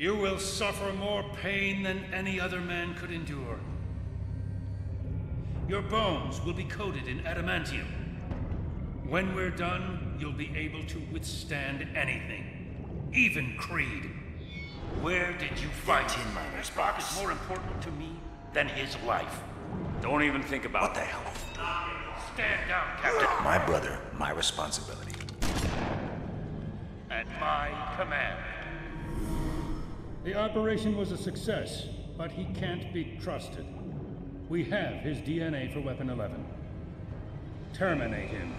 You will suffer more pain than any other man could endure. Your bones will be coated in adamantium. When we're done, you'll be able to withstand anything, even Creed. Where did you find him? This rock is more important to me than his life. Don't even think about What the hell? Stand down, Captain. My brother, my responsibility. At my command. The operation was a success, but he can't be trusted. We have his DNA for Weapon 11. Terminate him.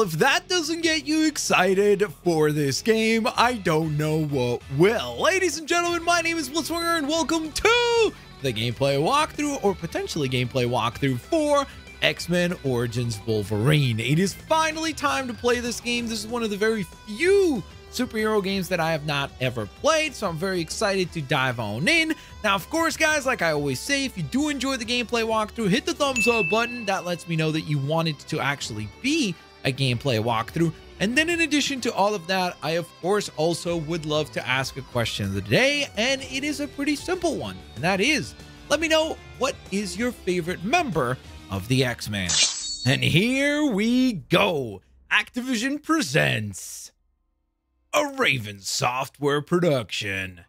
If that doesn't get you excited for this game, I don't know what will. Ladies and gentlemen, my name is Blitzwinger, and welcome to the gameplay walkthrough, or potentially gameplay walkthrough for X-Men Origins Wolverine. It is finally time to play this game. This is one of the very few superhero games that I have not ever played, so I'm very excited to dive on in. Now, of course, guys, like I always say, if you do enjoy the gameplay walkthrough, hit the thumbs up button. That lets me know that you want it to actually be a gameplay walkthrough. And then in addition to all of that, I of course also would love to ask a question of the day, and it is a pretty simple one. And that is, let me know what is your favorite member of the X-Men? And here we go. Activision presents a Raven Software production.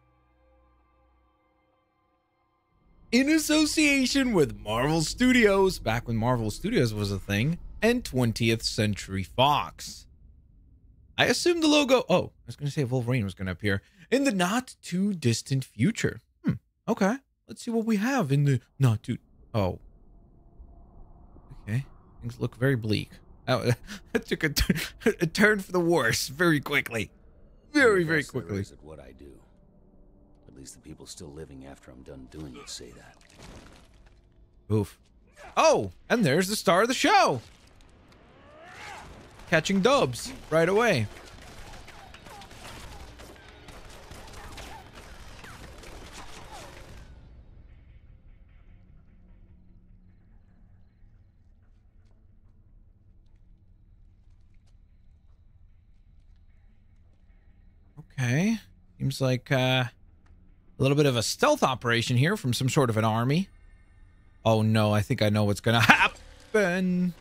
In association with Marvel Studios, back when Marvel Studios was a thing, and 20th Century Fox. I assume the logo. Oh, I was going to say Wolverine was going to appear in the not too distant future. Hmm. Okay. Let's see what we have in the not too. Oh. Okay. Things look very bleak. Oh, that took a, turn for the worse very quickly. Very, very quickly. is at what I do. At least the people still living after I'm done doing it say that. Oof. Oh, and there's the star of the show. Catching dubs right away. Okay. Seems like uh, a little bit of a stealth operation here from some sort of an army. Oh no, I think I know what's gonna happen.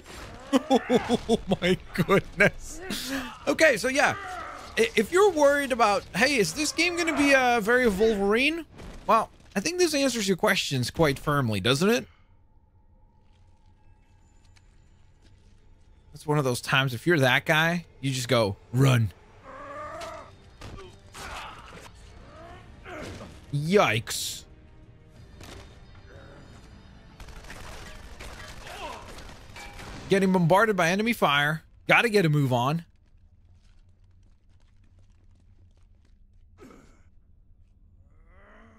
Oh my goodness. Okay, so yeah. If you're worried about, hey, is this game gonna be uh, very Wolverine? Well, I think this answers your questions quite firmly, doesn't it? It's one of those times if you're that guy, you just go, run. Yikes. Getting bombarded by enemy fire. Gotta get a move on.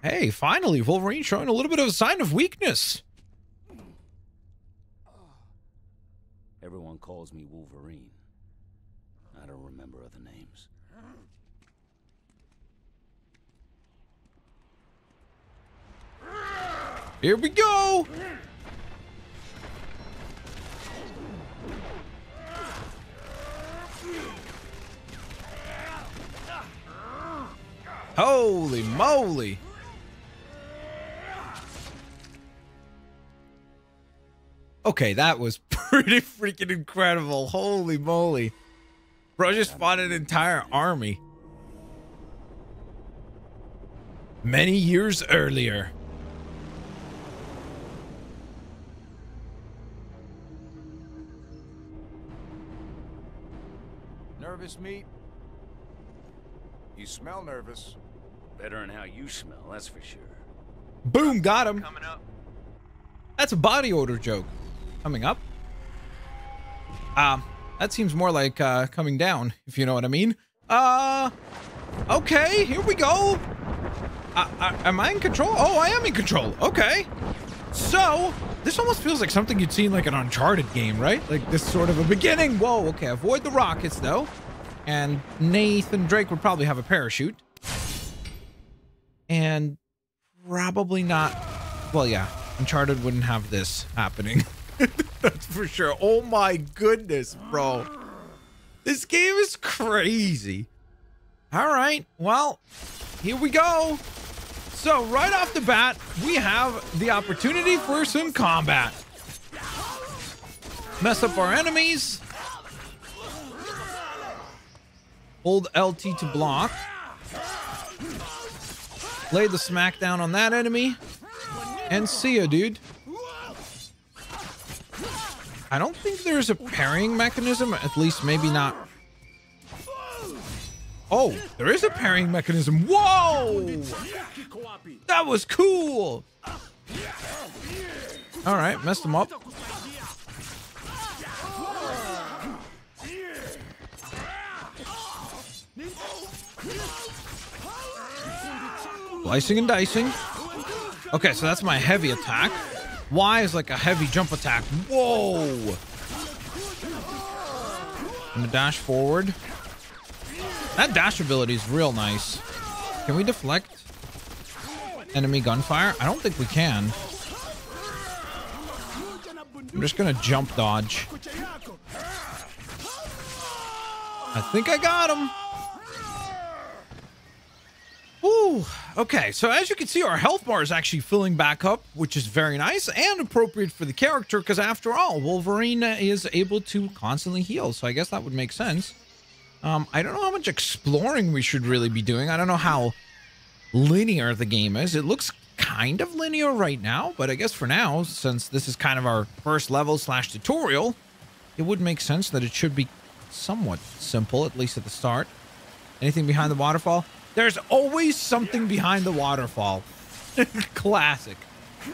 Hey, finally, Wolverine showing a little bit of a sign of weakness. Everyone calls me Wolverine. I don't remember other names. Here we go. Holy moly. Okay, that was pretty freaking incredible. Holy moly. Bro just fought an entire army. Many years earlier. Nervous, meat? You smell nervous. Better than how you smell, that's for sure. Boom, got him. That's a body odor joke. Coming up. Um, that seems more like uh coming down, if you know what I mean. Uh okay, here we go. Uh, uh, am I in control? Oh, I am in control. Okay. So, this almost feels like something you'd see in like an Uncharted game, right? Like this sort of a beginning. Whoa, okay. Avoid the rockets though. And Nathan Drake would probably have a parachute. And probably not. Well, yeah, Uncharted wouldn't have this happening. That's for sure. Oh my goodness, bro. This game is crazy. All right, well, here we go. So, right off the bat, we have the opportunity for some combat. Mess up our enemies. Hold LT to block. Lay the smackdown on that enemy. And see ya, dude. I don't think there's a parrying mechanism, at least maybe not. Oh, there is a parrying mechanism. Whoa! That was cool. All right, messed him up. Slicing and dicing. Okay, so that's my heavy attack. Y is like a heavy jump attack. Whoa! And the dash forward. That dash ability is real nice. Can we deflect enemy gunfire? I don't think we can. I'm just gonna jump dodge. I think I got him. Ooh, okay. So as you can see, our health bar is actually filling back up, which is very nice and appropriate for the character because after all, Wolverine is able to constantly heal. So I guess that would make sense. Um, I don't know how much exploring we should really be doing. I don't know how linear the game is. It looks kind of linear right now, but I guess for now, since this is kind of our first level slash tutorial, it would make sense that it should be somewhat simple, at least at the start. Anything behind the waterfall? There's always something behind the waterfall. Classic.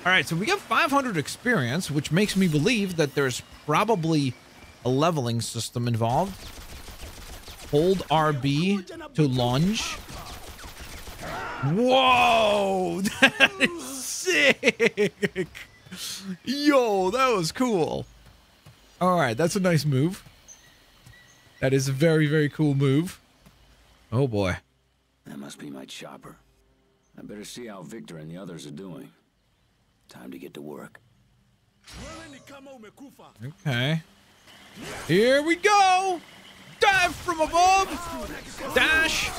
All right, so we got 500 experience, which makes me believe that there's probably a leveling system involved. Hold RB to lunge. Whoa! That is sick! Yo, that was cool. All right, that's a nice move. That is a very, very cool move. Oh boy. That must be my chopper. I better see how Victor and the others are doing. Time to get to work. Okay. Here we go! Dive from above! Dash!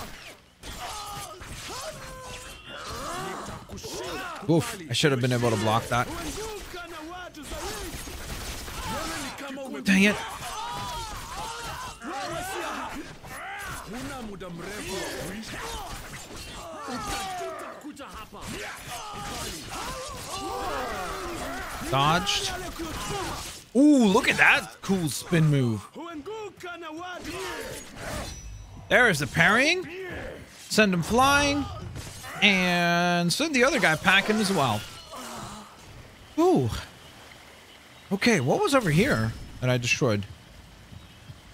Oof, I should have been able to block that. Dang it. Dodged. Ooh, look at that cool spin move. There is the parrying. Send him flying. And send the other guy packing as well. Ooh. Okay, what was over here that I destroyed?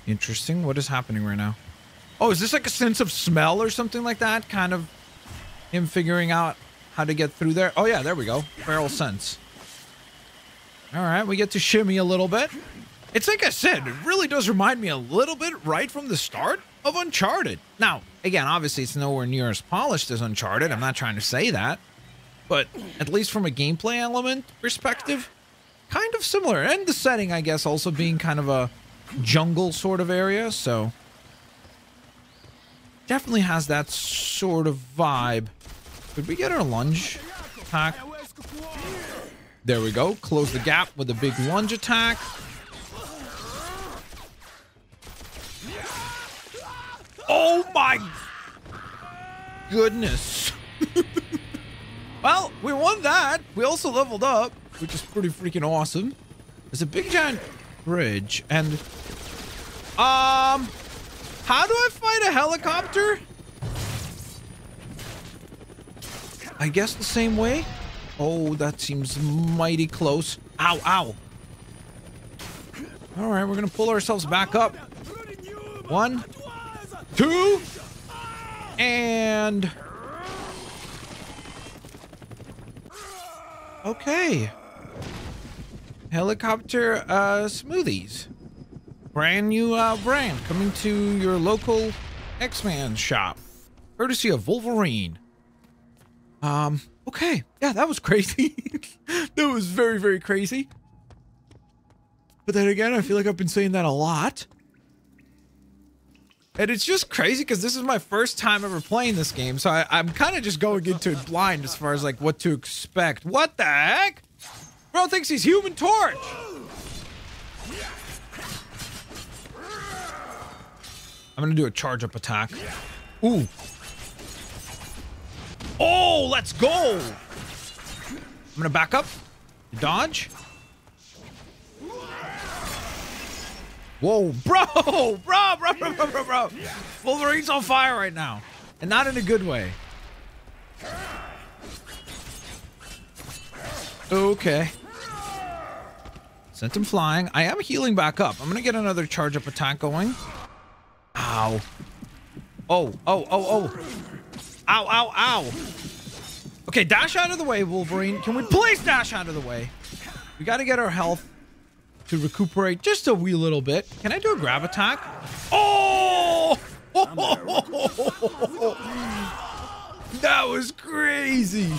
Interesting. What is happening right now? Oh, is this like a sense of smell or something like that? Kind of him figuring out how to get through there. Oh, yeah, there we go. Feral sense. All right, we get to shimmy a little bit. It's like I said, it really does remind me a little bit right from the start of Uncharted. Now, again, obviously it's nowhere near as polished as Uncharted. I'm not trying to say that. But at least from a gameplay element perspective, kind of similar. And the setting, I guess, also being kind of a jungle sort of area, so definitely has that sort of vibe. Could we get our lunge attack? There we go. Close the gap with a big lunge attack. Oh my goodness. well, we won that. We also leveled up, which is pretty freaking awesome. There's a big giant bridge and um how do I fight a helicopter? I guess the same way. Oh, that seems mighty close. Ow, ow. All right, we're going to pull ourselves back up. One, two, and... Okay. Helicopter uh, smoothies. Brand new uh, brand coming to your local X-Man shop. Courtesy of Wolverine. Um, okay. Yeah, that was crazy. that was very, very crazy. But then again, I feel like I've been saying that a lot. And it's just crazy because this is my first time ever playing this game, so I, I'm kind of just going into it blind as far as like what to expect. What the heck? Bro thinks he's Human Torch. I'm gonna do a charge up attack. Ooh. Oh, let's go. I'm gonna back up. Dodge. Whoa, bro, bro, bro, bro, bro, bro, bro. Wolverine's on fire right now. And not in a good way. Okay. Sent him flying. I am healing back up. I'm going to get another charge up attack going. Ow. Oh, oh, oh, oh. Ow, ow, ow. Okay, dash out of the way, Wolverine. Can we please dash out of the way? We got to get our health to recuperate just a wee little bit. Can I do a grab attack? Oh! that was crazy.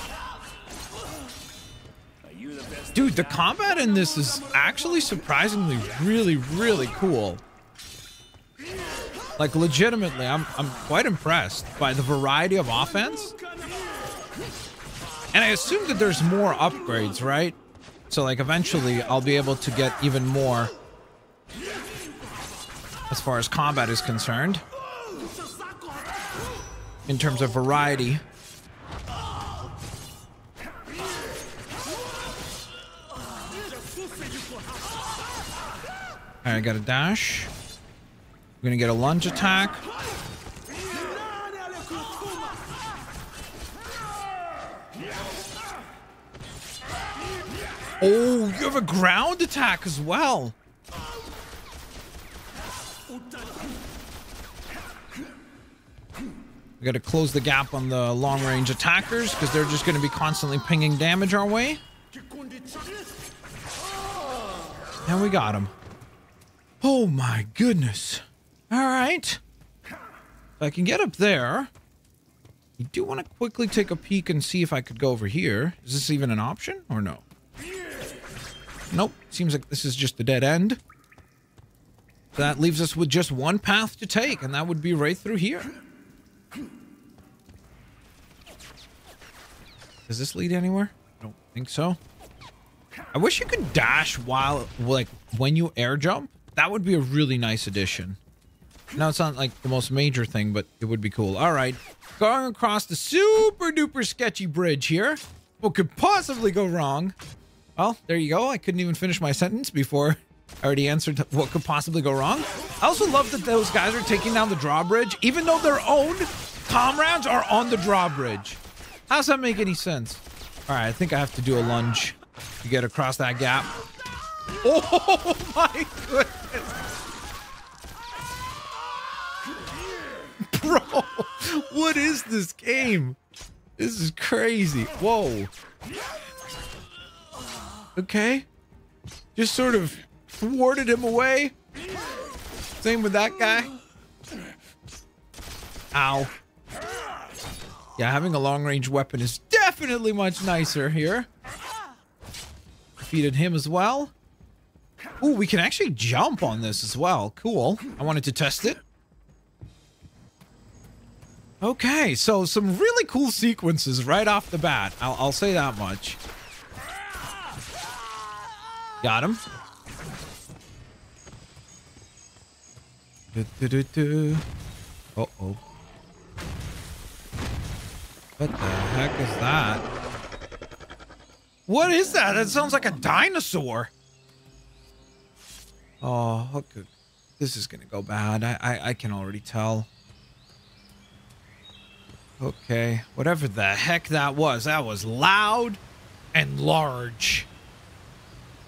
Dude, the combat in this is actually surprisingly really, really cool. Like legitimately, I'm I'm quite impressed by the variety of offense. And I assume that there's more upgrades, right? So like eventually I'll be able to get even more as far as combat is concerned. In terms of variety. I got a dash. We're gonna get a lunge attack. Oh, you have a ground attack as well. We got to close the gap on the long range attackers because they're just going to be constantly pinging damage our way. And we got him. Oh my goodness. All right. I can get up there. I do want to quickly take a peek and see if I could go over here. Is this even an option or no? Nope. Seems like this is just a dead end. That leaves us with just one path to take, and that would be right through here. Does this lead anywhere? I don't think so. I wish you could dash while, like, when you air jump. That would be a really nice addition. Now, it's not like the most major thing, but it would be cool. All right. Going across the super duper sketchy bridge here. What could possibly go wrong? Well, there you go. I couldn't even finish my sentence before I already answered what could possibly go wrong. I also love that those guys are taking down the drawbridge, even though their own comrades are on the drawbridge. How does that make any sense? All right, I think I have to do a lunge to get across that gap. Oh my goodness. Bro, what is this game? This is crazy. Whoa. Okay. Just sort of thwarted him away. Same with that guy. Ow. Yeah, having a long range weapon is definitely much nicer here. Defeated him as well. Ooh, we can actually jump on this as well. Cool. I wanted to test it. Okay, so some really cool sequences right off the bat. I'll, I'll say that much. Got him. Uh-oh. What the heck is that? What is that? That sounds like a dinosaur. Oh, okay. This is gonna go bad. I, I, I can already tell. Okay, whatever the heck that was, that was loud and large.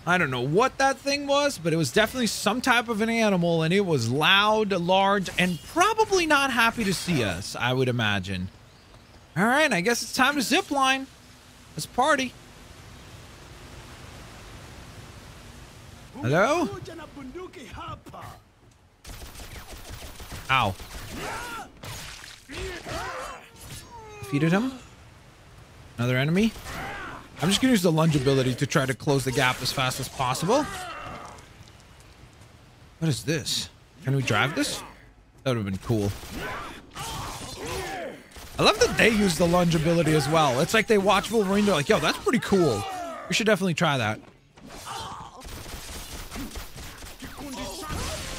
I don't know what that thing was, but it was definitely some type of an animal, and it was loud, large, and probably not happy to see us, I would imagine. All right, I guess it's time to zip line. Let's party. Hello? Ow. Defeated him. Another enemy. I'm just gonna use the lunge ability to try to close the gap as fast as possible. What is this? Can we drive this? That would have been cool. I love that they use the lunge ability as well. It's like they watch Wolverine, they're like, yo, that's pretty cool. We should definitely try that.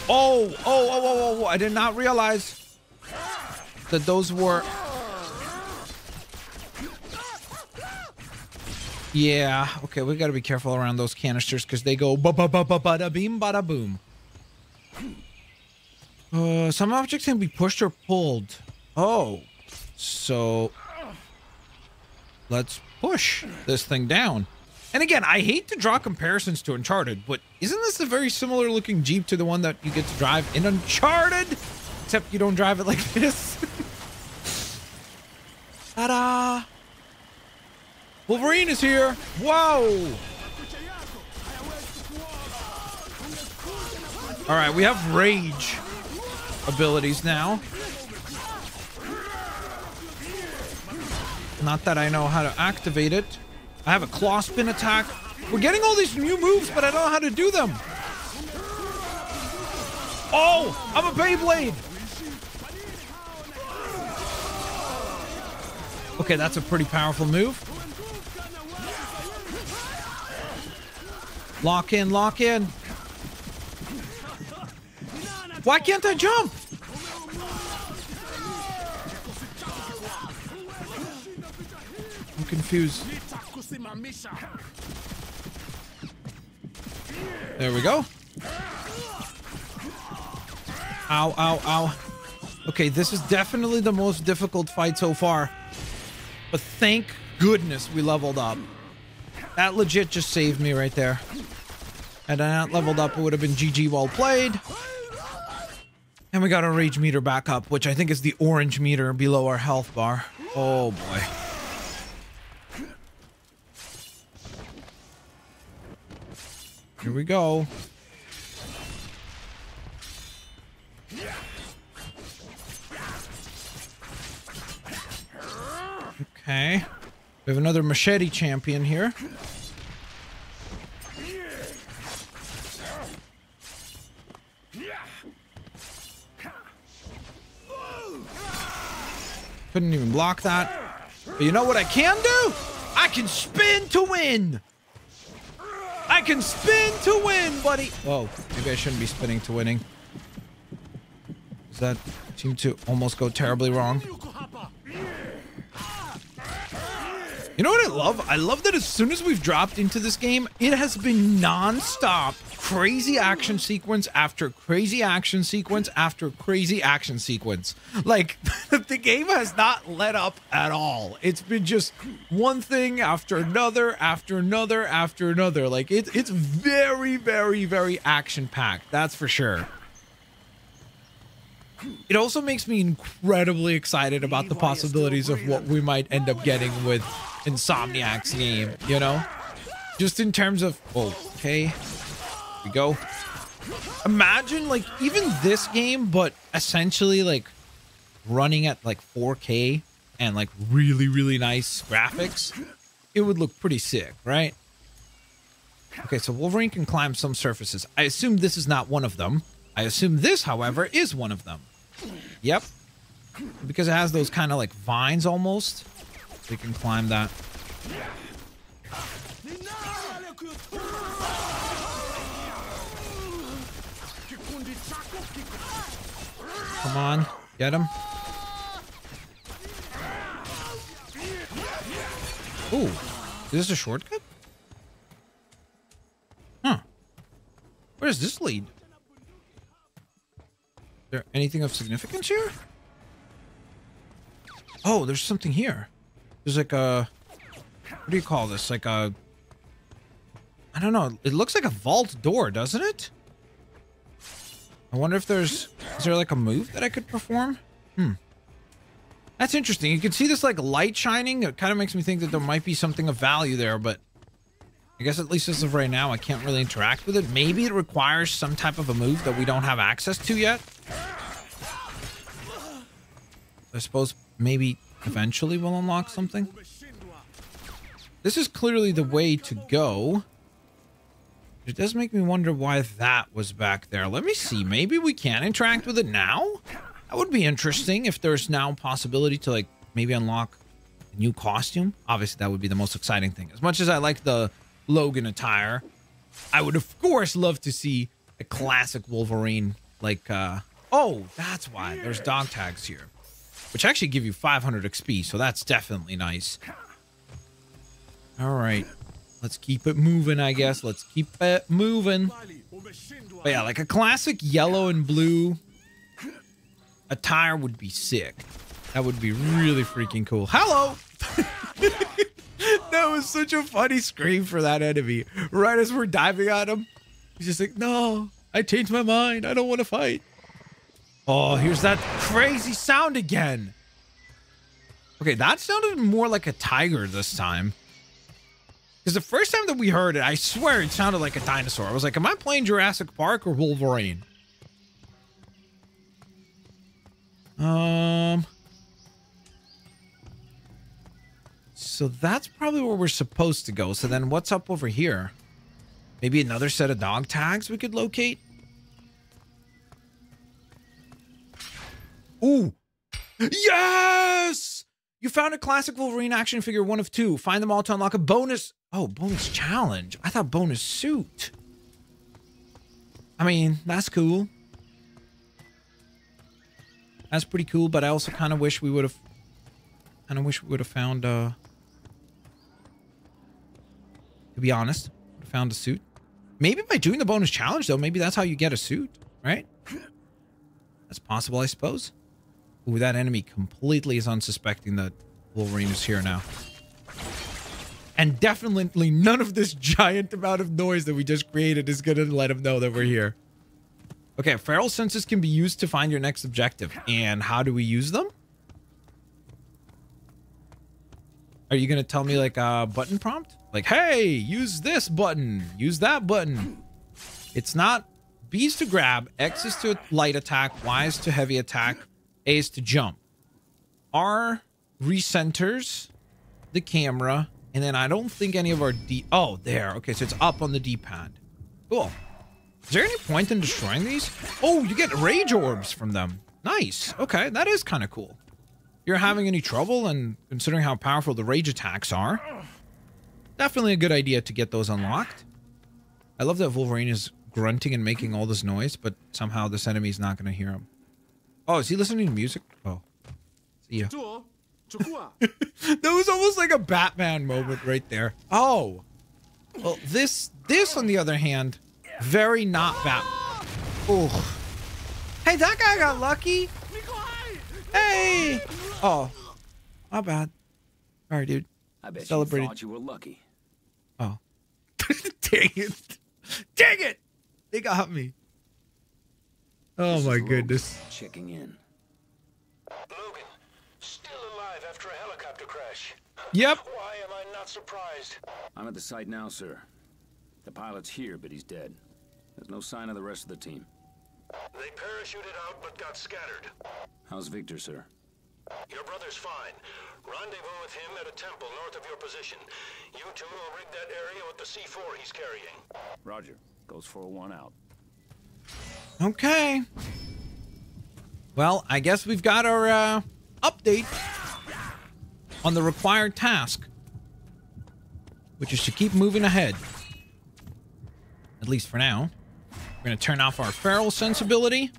Oh, oh, oh, oh, oh, I did not realize that those were... Yeah, okay, we gotta be careful around those canisters because they go ba ba ba ba ba da beam ba da boom. Uh, some objects can be pushed or pulled. Oh, so let's push this thing down. And again, I hate to draw comparisons to Uncharted, but isn't this a very similar looking Jeep to the one that you get to drive in Uncharted? Except you don't drive it like this. Ta-da! Wolverine is here. Whoa! All right, we have rage abilities now. Not that I know how to activate it. I have a claw spin attack. We're getting all these new moves, but I don't know how to do them. Oh, I'm a Beyblade. Okay, that's a pretty powerful move. Lock in, lock in. Why can't I jump? I'm confused. There we go. Ow, ow, ow. Okay, this is definitely the most difficult fight so far. But thank goodness we leveled up. That legit just saved me right there. Had I not leveled up, it would have been GG well played. And we got our rage meter back up, which I think is the orange meter below our health bar. Oh boy. Here we go. Okay. We have another machete champion here. Couldn't even block that. But you know what I can do? I can spin to win. I can spin to win, buddy. Oh, maybe I shouldn't be spinning to winning. Does that seem to almost go terribly wrong? You know what I love? I love that as soon as we've dropped into this game, it has been non-stop crazy action sequence after crazy action sequence after crazy action sequence. Like, the game has not let up at all. It's been just one thing after another, after another, after another. Like, it, it's very, very, very action-packed. That's for sure. It also makes me incredibly excited about the possibilities of what we might end up getting with Insomniac's game, you know? Just in terms of, oh, okay, we go. Imagine like even this game, but essentially like running at like 4K and like really, really nice graphics. It would look pretty sick, right? Okay, so Wolverine can climb some surfaces. I assume this is not one of them. I assume this, however, is one of them. Yep. Because it has those kind of like vines almost. We can climb that. Come on, get him. Ooh, is this a shortcut? Huh. Where does this lead? Is there anything of significance here? Oh, there's something here. There's like a... What do you call this? Like a... I don't know. It looks like a vault door, doesn't it? I wonder if there's... Is there like a move that I could perform? Hmm. That's interesting. You can see this like light shining. It kind of makes me think that there might be something of value there, but... I guess at least as of right now, I can't really interact with it. Maybe it requires some type of a move that we don't have access to yet. I suppose maybe eventually we'll unlock something. This is clearly the way to go. It does make me wonder why that was back there. Let me see. Maybe we can interact with it now? That would be interesting if there's now possibility to like maybe unlock a new costume. Obviously, that would be the most exciting thing. As much as I like the Logan attire, I would of course love to see a classic Wolverine like uh oh, that's why there's dog tags here. Which actually give you 500 XP, so that's definitely nice. All right. Let's keep it moving, I guess. Let's keep it moving. But yeah, like a classic yellow and blue attire would be sick. That would be really freaking cool. Hello! that was such a funny scream for that enemy. Right as we're diving at him, he's just like, no, I changed my mind. I don't want to fight. Oh, here's that crazy sound again. Okay, that sounded more like a tiger this time. Because the first time that we heard it, I swear it sounded like a dinosaur. I was like, am I playing Jurassic Park or Wolverine? Um... So that's probably where we're supposed to go. So then what's up over here? Maybe another set of dog tags we could locate? Ooh. Yes! You found a classic Wolverine action figure, one of two. Find them all to unlock a bonus. Oh, bonus challenge. I thought bonus suit. I mean, that's cool. That's pretty cool, but I also kind of wish we would have... kind of wish we would have found, uh... To be honest, found a suit. Maybe by doing the bonus challenge, though, maybe that's how you get a suit, right? That's possible, I suppose. Ooh, that enemy completely is unsuspecting that Wolverine is here now. And definitely none of this giant amount of noise that we just created is going to let him know that we're here. Okay, feral senses can be used to find your next objective. And how do we use them? Are you going to tell me like a button prompt? Like, hey, use this button. Use that button. It's not B is to grab, X is to light attack, Y is to heavy attack, is to jump. R recenters the camera, and then I don't think any of our D... Oh, there. Okay, so it's up on the D-pad. Cool. Is there any point in destroying these? Oh, you get rage orbs from them. Nice. Okay, that is kind of cool. You're having any trouble, and considering how powerful the rage attacks are, definitely a good idea to get those unlocked. I love that Wolverine is grunting and making all this noise, but somehow this enemy is not going to hear him. Oh, is he listening to music? Oh. See ya. that was almost like a Batman moment right there. Oh. Well, this, this on the other hand, very not Bat. Oh. Hey, that guy got lucky. Hey. Oh. Not bad. All right, dude. I bet Celebrated. you thought you were lucky. Oh. Dang it. Dang it. They got me. Oh This my is Logan goodness. Checking in. Logan, still alive after a helicopter crash. Yep. Why am I not surprised? I'm at the site now, sir. The pilot's here, but he's dead. There's no sign of the rest of the team. They parachuted out but got scattered. How's Victor, sir? Your brother's fine. Rendezvous with him at a temple north of your position. You two will rig that area with the C4 he's carrying. Roger. Goes for a one out. Okay. Well, I guess we've got our uh, update on the required task, which is to keep moving ahead. At least for now. We're going to turn off our feral sensibility,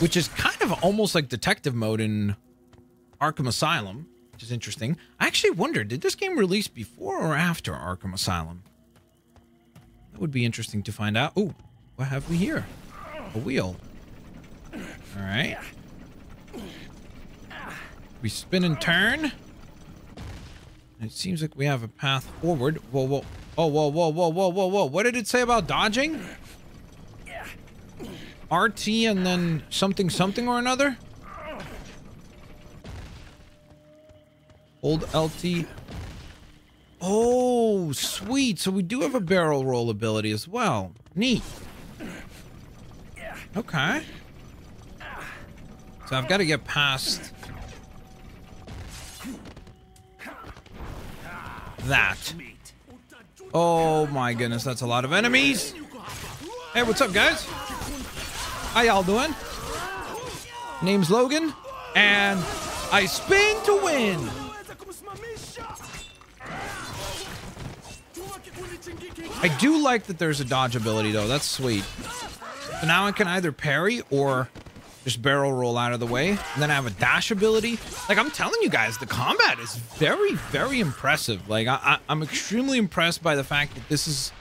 which is kind of almost like detective mode in Arkham Asylum, which is interesting. I actually wonder, did this game release before or after Arkham Asylum? That would be interesting to find out. Ooh, what have we here? A wheel. All right. We spin and turn. It seems like we have a path forward. Whoa, whoa. Oh, whoa, whoa, whoa, whoa, whoa, whoa. What did it say about dodging? RT and then something, something or another? Hold LT. Oh, sweet. So we do have a barrel roll ability as well. Neat. Okay. So I've got to get past that. Oh my goodness, that's a lot of enemies. Hey, what's up, guys? How y'all doing? Name's Logan, and I spin to win. I do like that there's a dodge ability, though. That's sweet. So now I can either parry or just barrel roll out of the way. And then I have a dash ability. Like, I'm telling you guys, the combat is very, very impressive. Like, I, I, I'm extremely impressed by the fact that this is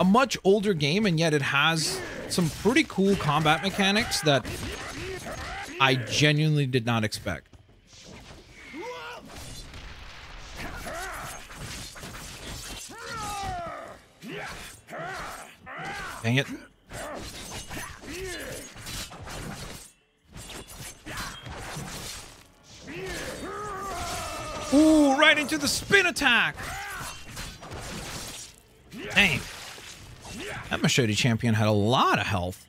a much older game, and yet it has some pretty cool combat mechanics that I genuinely did not expect. Dang it. Ooh, right into the spin attack. Dang. That machete champion had a lot of health.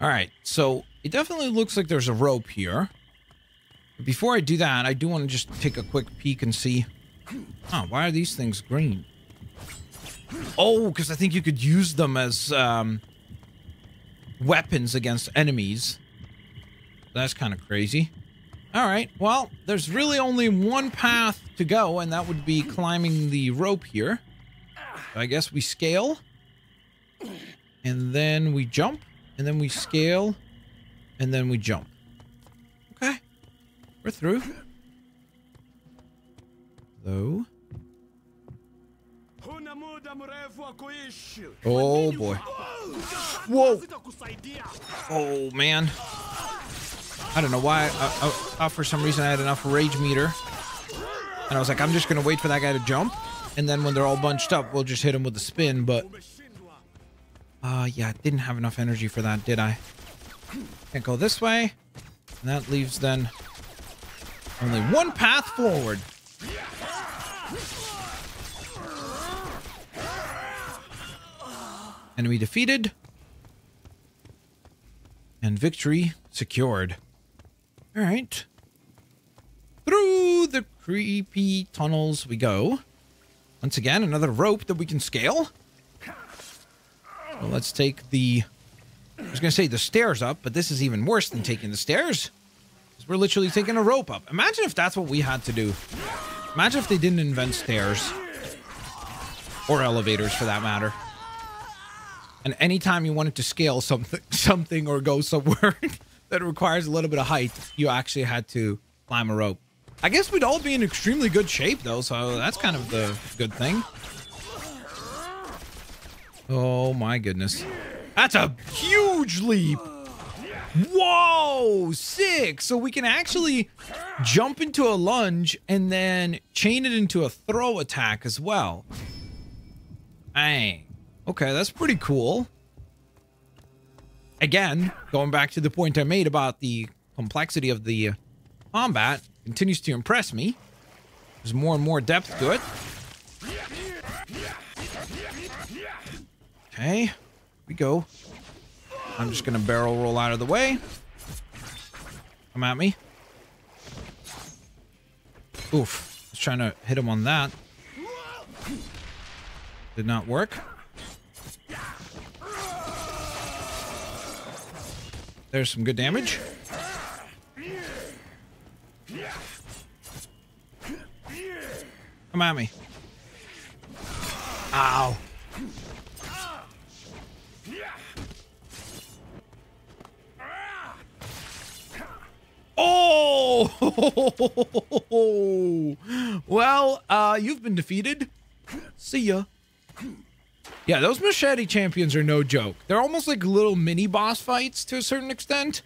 All right, so it definitely looks like there's a rope here. Before I do that, I do want to just take a quick peek and see. Oh, why are these things green? Oh, because I think you could use them as um, weapons against enemies. That's kind of crazy. All right, well, there's really only one path to go, and that would be climbing the rope here. So I guess we scale, and then we jump, and then we scale, and then we jump. Okay, we're through. Hello? Oh boy. Whoa. Oh man. I don't know why. I, I, I, for some reason, I had enough rage meter. And I was like, I'm just going to wait for that guy to jump. And then when they're all bunched up, we'll just hit him with a spin. But, uh, yeah, I didn't have enough energy for that, did I? Can't go this way. And that leaves then only one path forward. Enemy defeated. And victory secured. All right. Through the creepy tunnels we go. Once again, another rope that we can scale. Let's take the... I was going to say the stairs up, but this is even worse than taking the stairs. We're literally taking a rope up. Imagine if that's what we had to do. Imagine if they didn't invent stairs. Or elevators, for that matter. And anytime you wanted to scale something, something or go somewhere that requires a little bit of height, you actually had to climb a rope. I guess we'd all be in extremely good shape, though, so that's kind of the good thing. Oh, my goodness. That's a huge leap. Whoa, sick. So we can actually jump into a lunge and then chain it into a throw attack as well. Dang. Okay, that's pretty cool. Again, going back to the point I made about the complexity of the combat, continues to impress me. There's more and more depth to it. Okay, we go. I'm just gonna barrel roll out of the way. Come at me. Oof. I was trying to hit him on that. Did not work. There's some good damage. Come at me. Ow. Oh! well, uh, you've been defeated. See ya. Yeah, those machete champions are no joke. They're almost like little mini boss fights to a certain extent.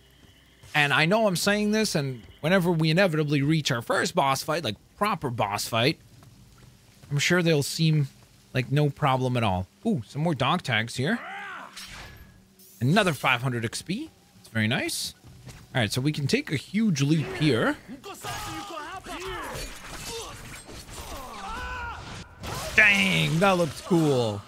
And I know I'm saying this, and whenever we inevitably reach our first boss fight, like proper boss fight, I'm sure they'll seem like no problem at all. Ooh, some more dog tags here. Another 500 XP. That's very nice. All right, so we can take a huge leap here. Dang, that looks cool.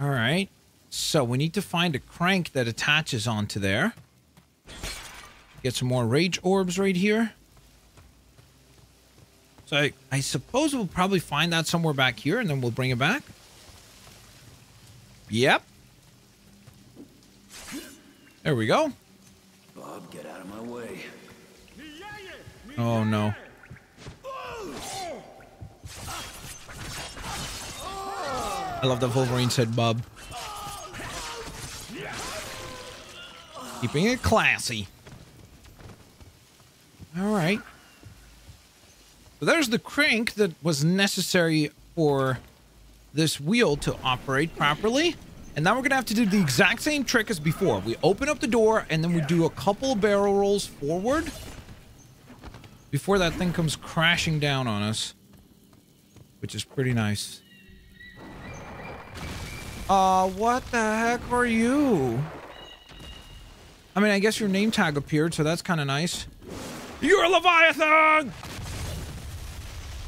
All right. So we need to find a crank that attaches onto there. Get some more rage orbs right here. So I, I suppose we'll probably find that somewhere back here and then we'll bring it back. Yep. There we go. Bob, get out of my way. Oh no. Oh! I love that Wolverine said bub. Keeping it classy. All right. So there's the crank that was necessary for this wheel to operate properly. And now we're going to have to do the exact same trick as before. We open up the door and then we do a couple barrel rolls forward before that thing comes crashing down on us, which is pretty nice. Uh, what the heck are you? I mean, I guess your name tag appeared, so that's kind of nice. You're a Leviathan!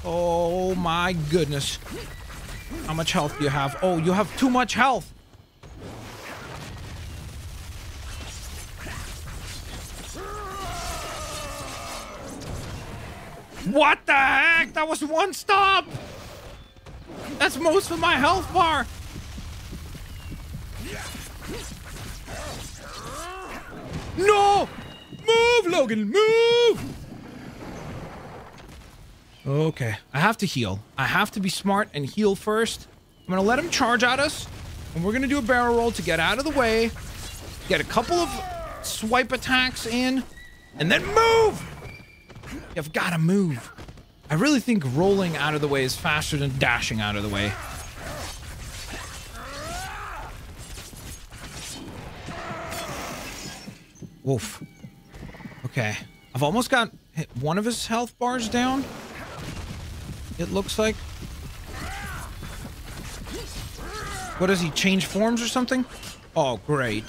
Oh my goodness. How much health do you have? Oh, you have too much health. What the heck? That was one stop! That's most of my health bar! No! Move, Logan, move! Okay, I have to heal. I have to be smart and heal first. I'm gonna let him charge at us, and we're gonna do a barrel roll to get out of the way, get a couple of swipe attacks in, and then move! You've gotta move. I really think rolling out of the way is faster than dashing out of the way. Woof. Okay. I've almost got one of his health bars down. It looks like. What does he change forms or something? Oh, great.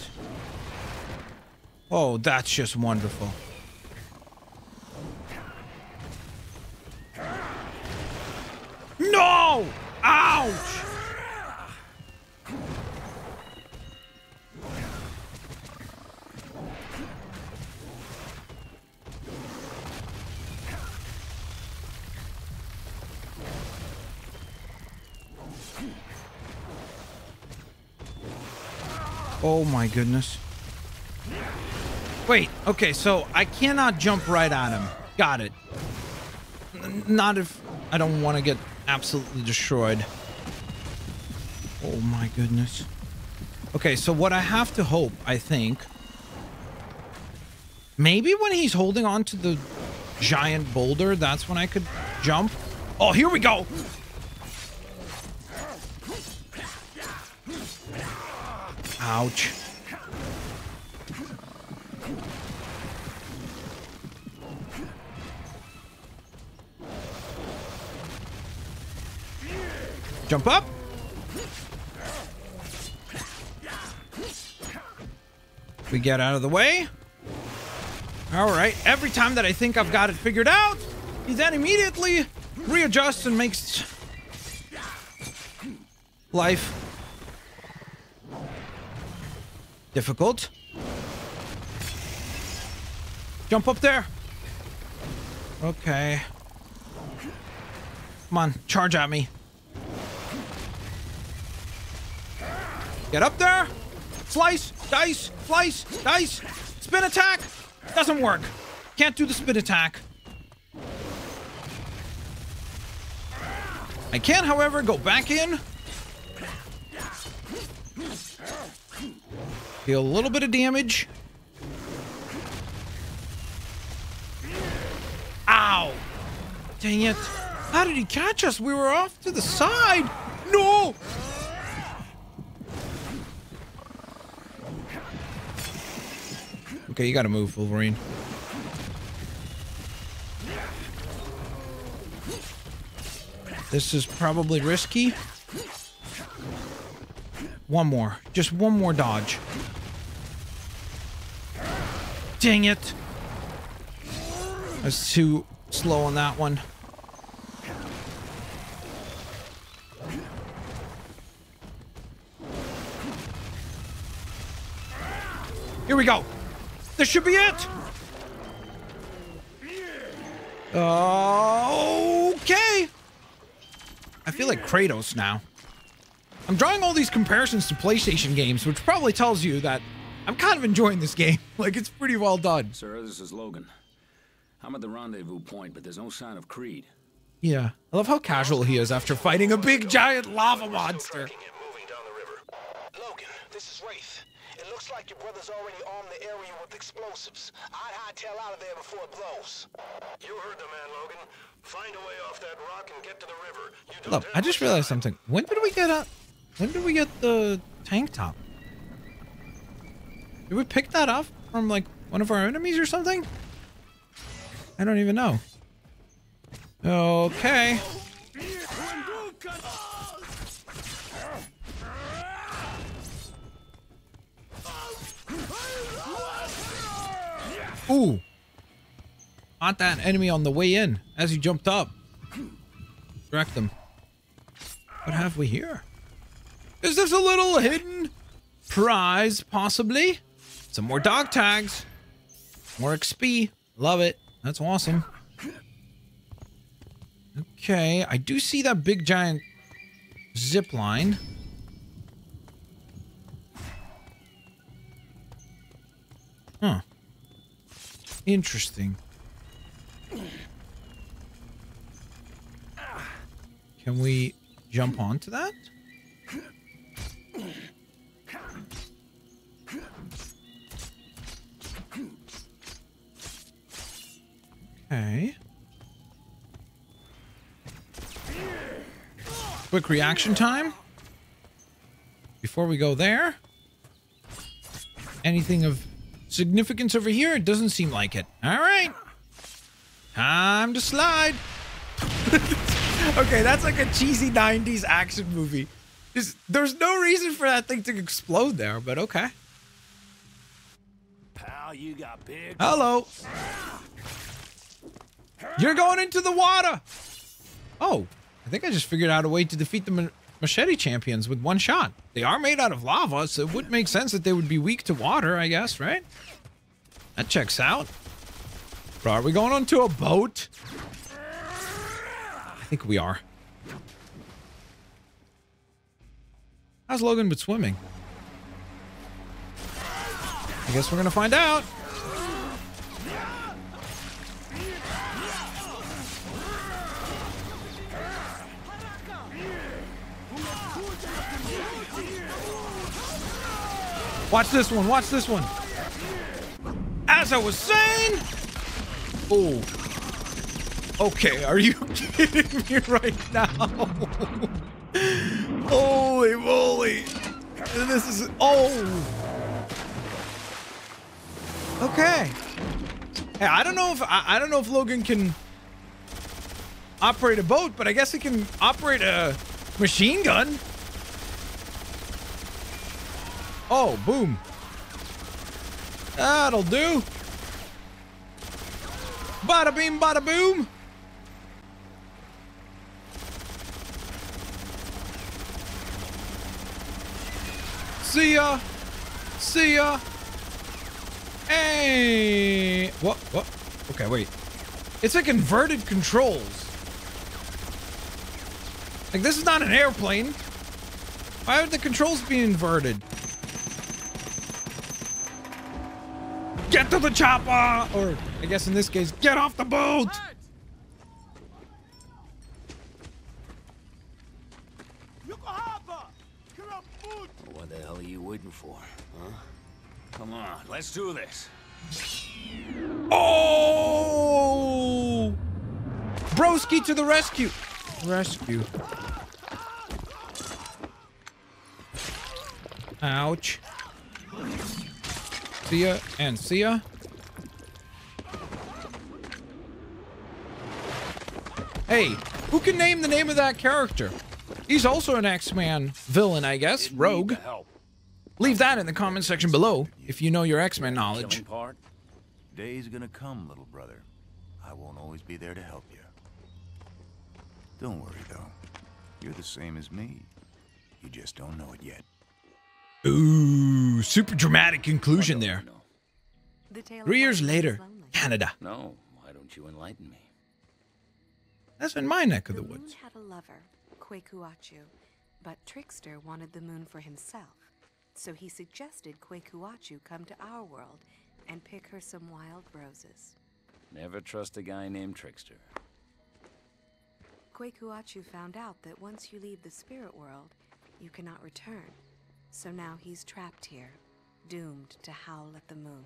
Oh, that's just wonderful. No! Ouch! Oh my goodness. Wait, okay, so I cannot jump right on him. Got it. N not if I don't want to get absolutely destroyed. Oh my goodness. Okay, so what I have to hope, I think... Maybe when he's holding on to the giant boulder, that's when I could jump. Oh, here we go! Ouch. Jump up. We get out of the way. All right. Every time that I think I've got it figured out, he then immediately readjusts and makes life difficult. Jump up there. Okay. Come on, charge at me. Get up there. Slice, dice, slice, dice. Spin attack. Doesn't work. Can't do the spin attack. I can, however, go back in. Deal a little bit of damage. Ow! Dang it. How did he catch us? We were off to the side. No! Okay, you gotta move, Wolverine. This is probably risky. One more. Just one more dodge. Dang it. I was too slow on that one. Here we go. This should be it. Okay. I feel like Kratos now. I'm drawing all these comparisons to PlayStation games, which probably tells you that I'm kind of enjoying this game. Like, it's pretty well done. Sir, this is Logan. I'm at the rendezvous point, but there's no sign of Creed. Yeah. I love how casual he is after fighting a big giant lava monster. Tracking him moving down the river. Logan, this is Wraith. It looks like your brother's already armed the area with explosives. I'd hightail out of there before it blows. You heard the man, Logan. Find a way off that rock and get to the river. You don't Look, I just realized something. When did we get up? When did we get the tank top? Did we pick that up from like one of our enemies or something? I don't even know. Okay. Ooh. Caught that enemy on the way in as he jumped up. Direct them. What have we here? Is this a little hidden prize, possibly? Some more dog tags. More XP. Love it. That's awesome. Okay, I do see that big giant zip line. Huh. Interesting. Can we jump onto that? Okay. Quick reaction time. Before we go there. Anything of significance over here? It doesn't seem like it. All right. Time to slide. okay, that's like a cheesy 90s action movie. Just, there's no reason for that thing to explode there, but okay. Pal, you got big. Hello. You're going into the water. Oh, I think I just figured out a way to defeat the ma- machete champions with one shot. They are made out of lava, so it wouldn't make sense that they would be weak to water, I guess, right? That checks out. Bro, are we going onto a boat? I think we are. How's Logan with swimming? I guess we're gonna find out. Watch this one. Watch this one. As I was saying. Oh. Okay, are you kidding me right now? Holy moly. This is. Oh. Okay. Hey, I don't know if I, I don't know if Logan can operate a boat, but I guess he can operate a machine gun. Oh, boom. That'll do. Bada beam, bada boom. See ya. See ya. Hey. What? What? Okay, wait. It's like inverted controls. Like, this is not an airplane. Why would the controls be inverted? Get to the chopper! Or, I guess in this case, get off the boat! What the hell are you waiting for, huh? Come on, let's do this. Oh! Broski to the rescue! Rescue. Ouch. See ya and see ya. Hey, who can name the name of that character? He's also an X-Man villain, I guess. Rogue. Leave that in the comment section below if you know your X-Men knowledge. Part? Day's gonna come, little brother. I won't always be there to help you. Don't worry, though. You're the same as me. You just don't know it yet. Ooh, super dramatic conclusion there. The Three years later. Canada. No, why don't you enlighten me? That's in my neck of The the moon woods. had a lover, Kuekuatsheu, but Trickster wanted the moon for himself. So he suggested Kuekuatsheu come to our world and pick her some wild roses. Never trust a guy named Trickster. Kuekuatsheu found out that once you leave the spirit world, you cannot return. So now he's trapped here, doomed to howl at the moon.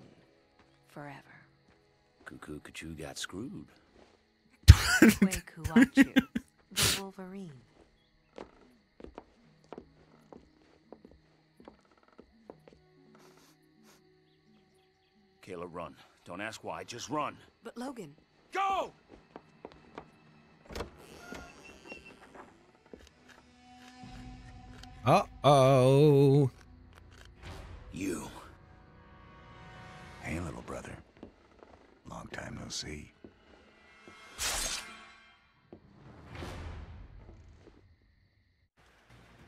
Forever. Cuckoo Cuckoo got screwed. Kuekuatsheu, the Wolverine. Kayla, run. Don't ask why, just run. But Logan, Go! Uh-oh. You. Hey, little brother. Long time no see.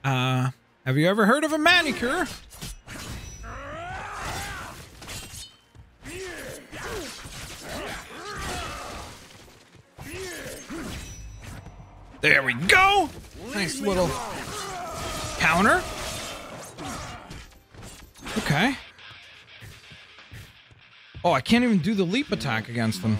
Uh, have you ever heard of a manicure? There we go. Nice little counter. Okay. Oh, I can't even do the leap attack against them.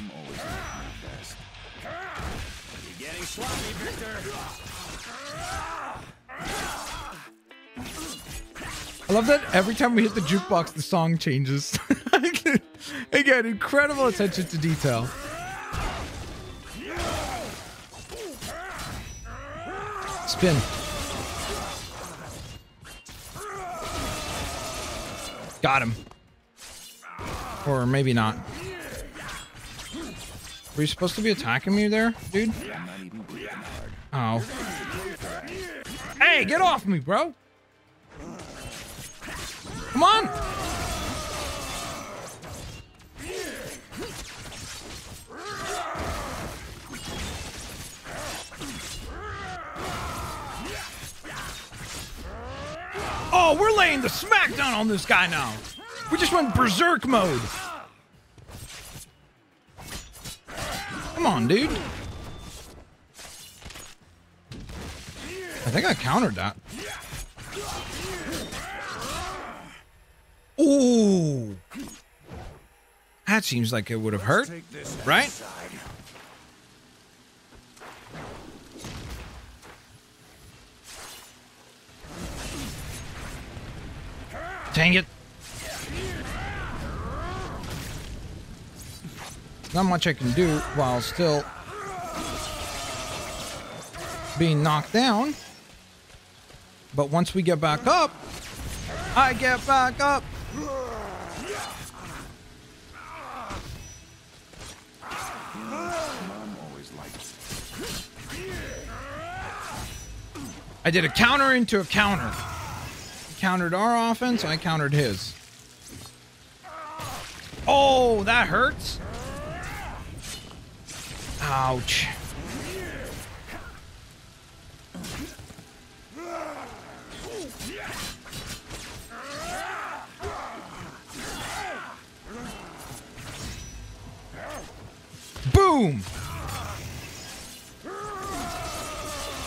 I love that every time we hit the jukebox, the song changes. Again, incredible attention to detail. Spin. Got him. Or maybe not. Were you supposed to be attacking me there, dude? Oh. Hey, get off me, bro! Come on! Oh, we're laying the smackdown on this guy now. We just went berserk mode. Come on, dude. I think I countered that. Ooh. That seems like it would have hurt, right? Dang it. Not much I can do while still being knocked down. But once we get back up, I get back up. I did a counter into a counter. Countered our offense, I countered his. Oh, that hurts. Ouch. Boom!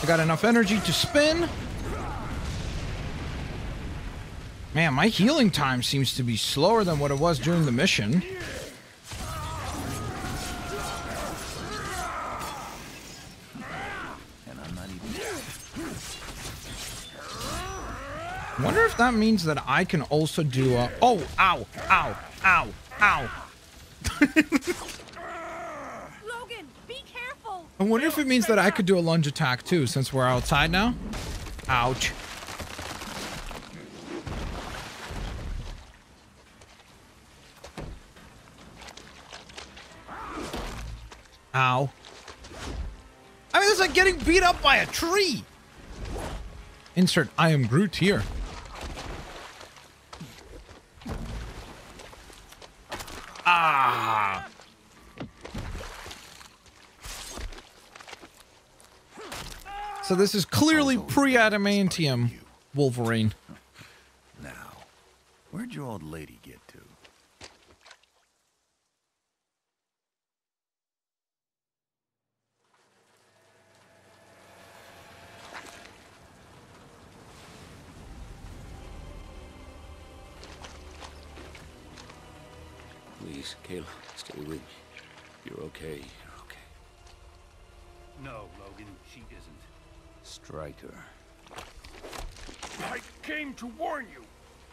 I got enough energy to spin. Man, my healing time seems to be slower than what it was during the mission. And I'm not even. I wonder if that means that I can also do a. Oh, ow, ow, ow, ow. Logan, be careful. I wonder if it means that I could do a lunge attack too, since we're outside now. Ouch. Ow. I mean, it's like getting beat up by a tree. Insert I am Groot here. Ah. So this is clearly pre-adamantium Wolverine. Now, where'd your old lady get Please, Kayla, stay with me. You're okay. You're okay. No, Logan, she isn't. Stryker. I came to warn you.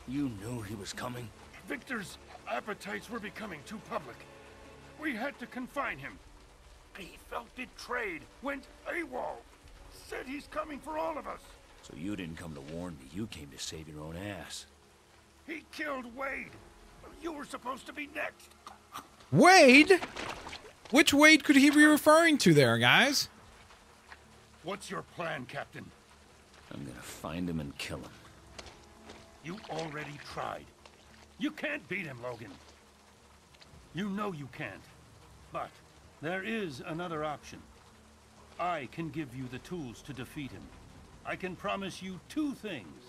You knew he was coming? Victor's appetites were becoming too public. We had to confine him. He felt betrayed, went AWOL, said he's coming for all of us. So you didn't come to warn me, you came to save your own ass. He killed Wade. You were supposed to be next. Wade? Which Wade could he be referring to there, guys? What's your plan, Captain? I'm gonna find him and kill him. You already tried. You can't beat him, Logan. You know you can't. But there is another option. I can give you the tools to defeat him. I can promise you two things.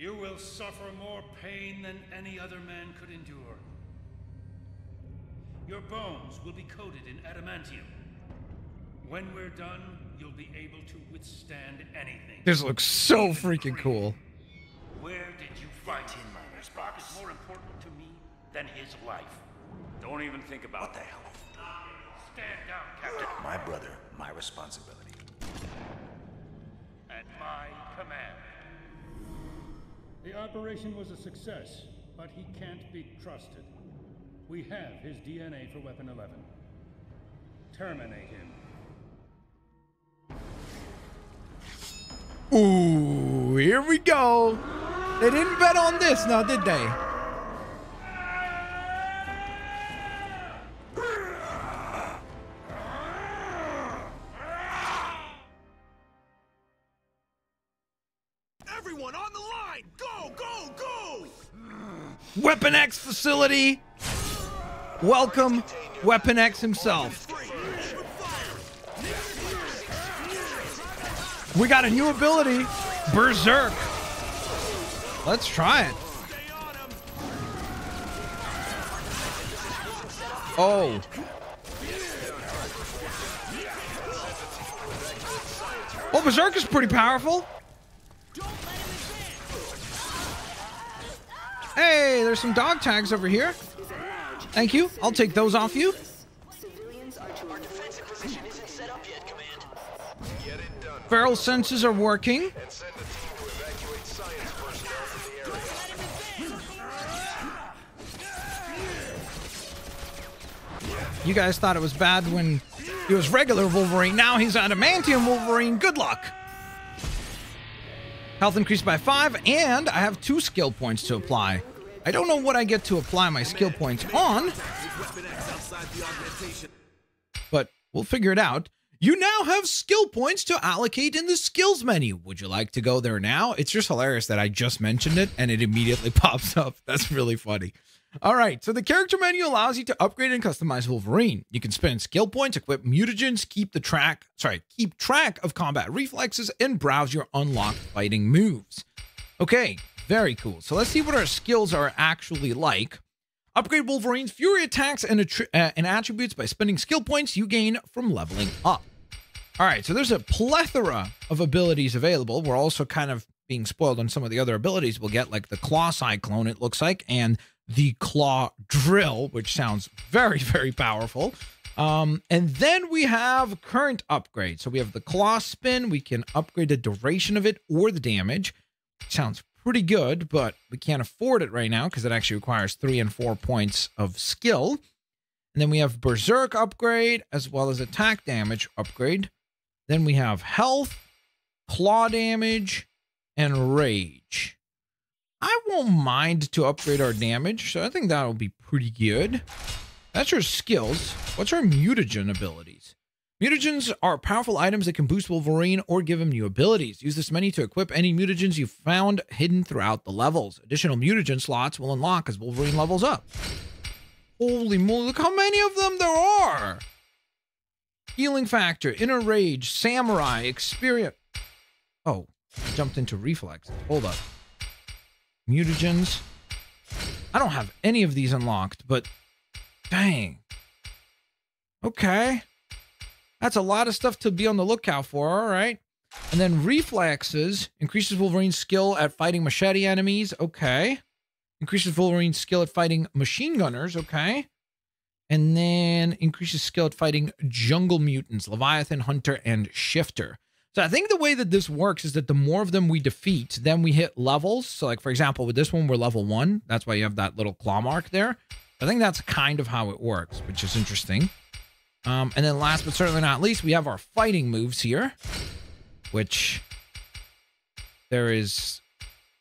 You will suffer more pain than any other man could endure. Your bones will be coated in adamantium. When we're done, you'll be able to withstand anything. This looks so freaking cool. Where did you find him? This box is more important to me than his life. Don't even think about it. What the hell? Stand down, Captain. My brother, my responsibility. At my command. The operation was a success, but he can't be trusted. We have his DNA for Weapon 11. Terminate him. Ooh, here we go. They didn't bet on this now, did they? Weapon X facility. Welcome, Weapon X himself. We got a new ability, Berserk. Let's try it. Oh. Oh, Berserk is pretty powerful. Hey, there's some dog tags over here. Thank you. I'll take those off you. Feral senses are working. You guys thought it was bad when he was regular Wolverine. Now he's adamantium Wolverine. Good luck. Health increased by five, and I have two skill points to apply. I don't know what I get to apply my skill points on, but we'll figure it out. You now have skill points to allocate in the skills menu. Would you like to go there now? It's just hilarious that I just mentioned it and it immediately pops up. That's really funny. All right, so the character menu allows you to upgrade and customize Wolverine. You can spend skill points, equip mutagens, keep the track, sorry, keep track of combat reflexes, and browse your unlocked fighting moves. Okay, very cool. So let's see what our skills are actually like. Upgrade Wolverine's fury attacks and, uh, and attributes by spending skill points you gain from leveling up. All right, so there's a plethora of abilities available. We're also kind of being spoiled on some of the other abilities we'll get, like the Claw Cyclone, it looks like, and the Claw Drill, which sounds very, very powerful. Um, and then we have current upgrade. So we have the Claw Spin. We can upgrade the duration of it or the damage. Sounds pretty good, but we can't afford it right now because it actually requires three and four points of skill. And then we have Berserk upgrade as well as attack damage upgrade. Then we have health, claw damage, and rage. I won't mind to upgrade our damage, so I think that'll be pretty good. That's our skills. What's our mutagen abilities? Mutagens are powerful items that can boost Wolverine or give him new abilities. Use this menu to equip any mutagens you found hidden throughout the levels. Additional mutagen slots will unlock as Wolverine levels up. Holy moly, look how many of them there are! Healing Factor, Inner Rage, Samurai, Experience. Oh, I jumped into Reflex. Hold up. Mutagens. I don't have any of these unlocked, but dang. Okay. That's a lot of stuff to be on the lookout for. All right. And then reflexes increases Wolverine's skill at fighting machete enemies. Okay. Increases Wolverine's skill at fighting machine gunners. Okay. And then increases skill at fighting jungle mutants, Leviathan, Hunter, and Shifter. So I think the way that this works is that the more of them we defeat, then we hit levels. So like, for example, with this one, we're level one. That's why you have that little claw mark there. I think that's kind of how it works, which is interesting. Um, and then last but certainly not least, we have our fighting moves here, which there is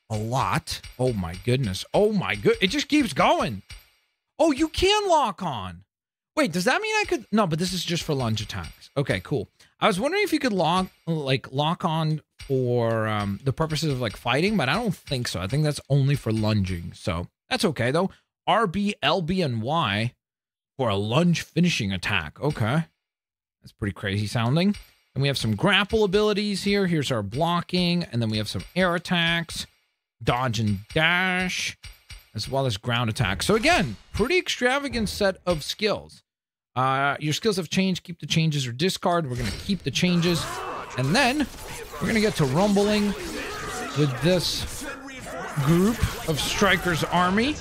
a lot. Oh my goodness. Oh my good. It just keeps going. Oh, you can lock on. Wait, does that mean I could? No, but this is just for lunge attacks. Okay, cool. I was wondering if you could lock like lock on for um, the purposes of like fighting, but I don't think so. I think that's only for lunging. So that's okay though. RB, LB, and Y for a lunge finishing attack. Okay. That's pretty crazy sounding. And we have some grapple abilities here. Here's our blocking. And then we have some air attacks, dodge and dash, as well as ground attacks. So again, pretty extravagant set of skills. Uh, your skills have changed. Keep the changes or discard. We're going to keep the changes. And then we're going to get to rumbling with this group of Stryker's army.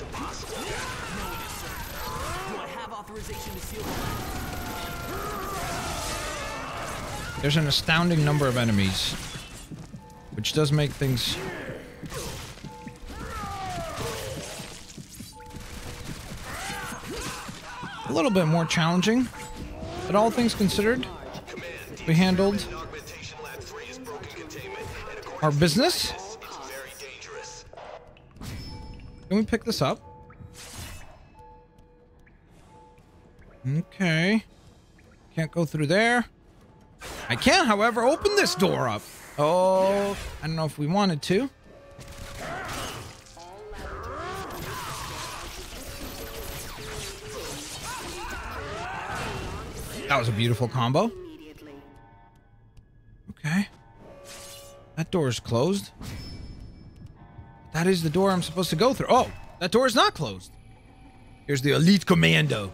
There's an astounding number of enemies, which does make things little bit more challenging. But all things considered, we handled our business. Can we pick this up? Okay. Can't go through there. I can, however, open this door up. Oh, I don't know if we wanted to. That was a beautiful combo. Okay. That door is closed. That is the door I'm supposed to go through. Oh, that door is not closed. Here's the Elite Commando.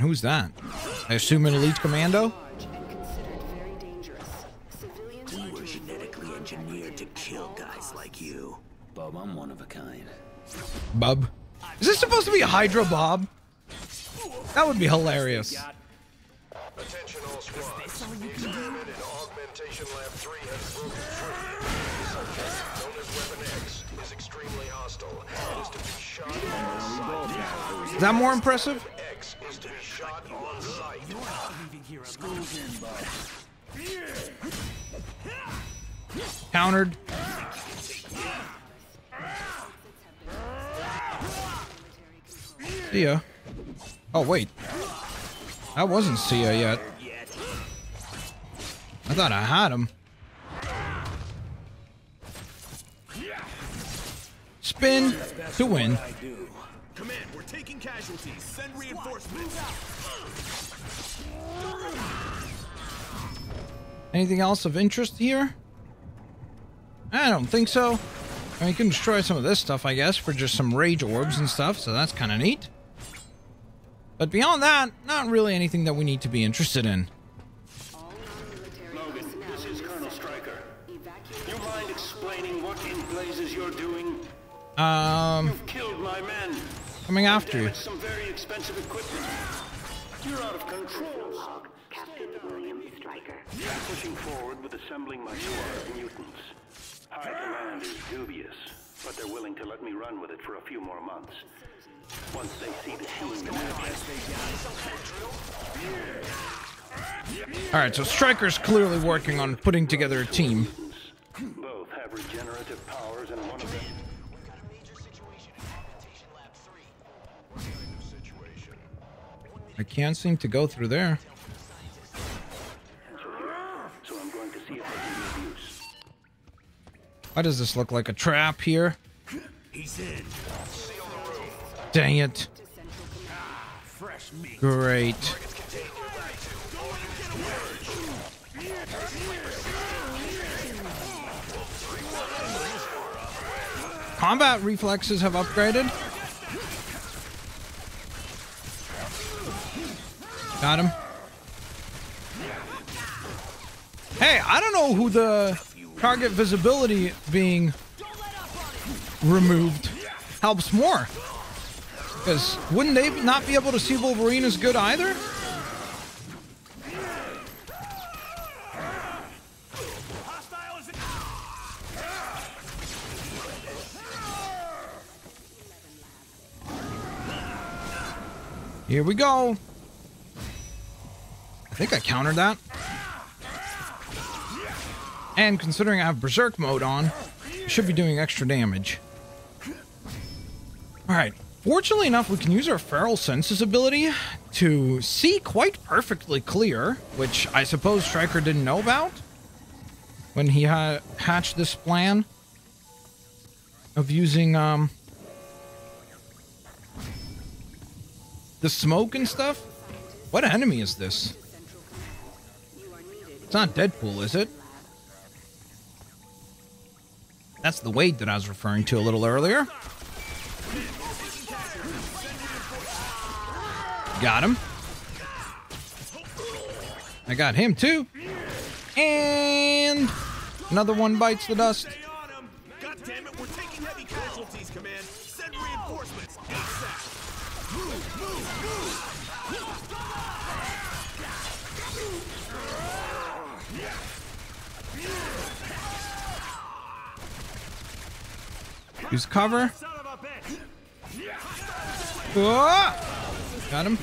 Who's that? I assume an Elite Commando? We were genetically engineered to kill guys like you. Bob, I'm one of a kind. Bub. Is this supposed to be a Hydra Bob? That would be hilarious. Attention all squads. The experiment in Augmentation Lab 3 has broken free. The subject, known as Weapon X, is extremely hostile and is to be shot on sight. Is that more impressive? X is to be shot on sight. Countered. See ya. Oh, wait. I wasn't Sia yet. I thought I had him. Spin to win. Command, we're taking casualties. Send reinforcements. Anything else of interest here? I don't think so. I mean, you can destroy some of this stuff, I guess, for just some rage orbs and stuff, so that's kind of neat. But beyond that, not really anything that we need to be interested in. Logan, this is Colonel Stryker. You mind explaining what in blazes you're doing? Um, You've killed my men. coming after you. Some very expensive equipment. You're out of control. Captain William Stryker. I'm pushing forward with assembling my squad of mutants. High command is dubious, but they're willing to let me run with it for a few more months. Once they see the team. Alright, so Stryker's clearly working on putting together a team. Both have regenerative powers, and one of them I can't seem to go through there. so I'm going to see if I can use. Why does this look like a trap here? He's in. Dang it. Great. Combat reflexes have upgraded. Got him. Hey, I don't know who the target visibility being removed helps more. Because wouldn't they not be able to see Wolverine as good either? Here we go. I think I countered that. And considering I have Berserk mode on, should be doing extra damage. Alright. Fortunately enough, we can use our Feral Senses ability to see quite perfectly clear, which I suppose Stryker didn't know about when he ha hatched this plan of using um, the smoke and stuff. What enemy is this? It's not Deadpool, is it? That's the Wade that I was referring to a little earlier. Got him. I got him too. And another one bites the dust. God damn it, we're taking heavy casualties, Command. Send reinforcements ASAP. Move, move, move. Use cover. Ah! Got him.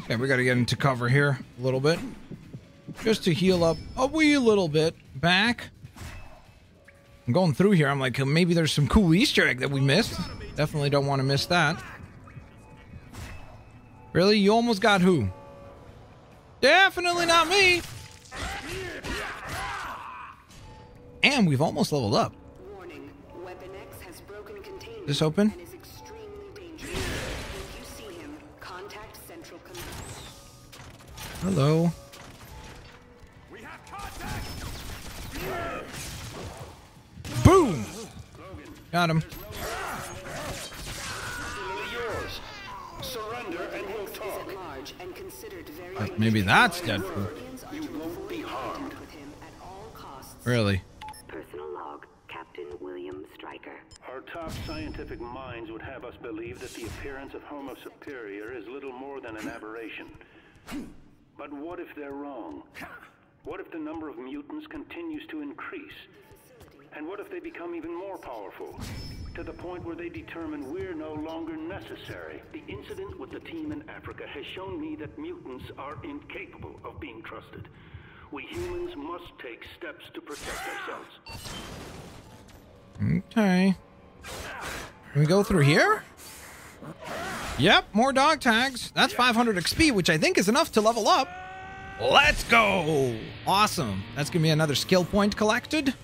Okay, we gotta get into cover here a little bit. Just to heal up a wee little bit. Back. I'm going through here. I'm like, uh, maybe there's some cool Easter egg that we missed. Definitely don't want to miss that. Really? You almost got who? Definitely not me. And we've almost leveled up. This open? and is extremely dangerous. If you see him, contact Central Command. Hello. Boom! Got him. yours. Surrender and we'll Is talk. at large and considered very Uh, maybe that's Deadpool. Guardians are You to won't avoid be harmed. contact with him at all costs. Really? Personal log, Captain William Stryker. Our top scientific minds would have us believe that the appearance of Homo superior is little more than an aberration. But what if they're wrong? What if the number of mutants continues to increase? And what if they become even more powerful? To the point where they determine we're no longer necessary. The incident with the team in Africa has shown me that mutants are incapable of being trusted. We humans must take steps to protect ourselves. Okay. Can we go through here? Yep, more dog tags. That's 500 XP, which I think is enough to level up. Let's go! Awesome. That's going to be another skill point collected.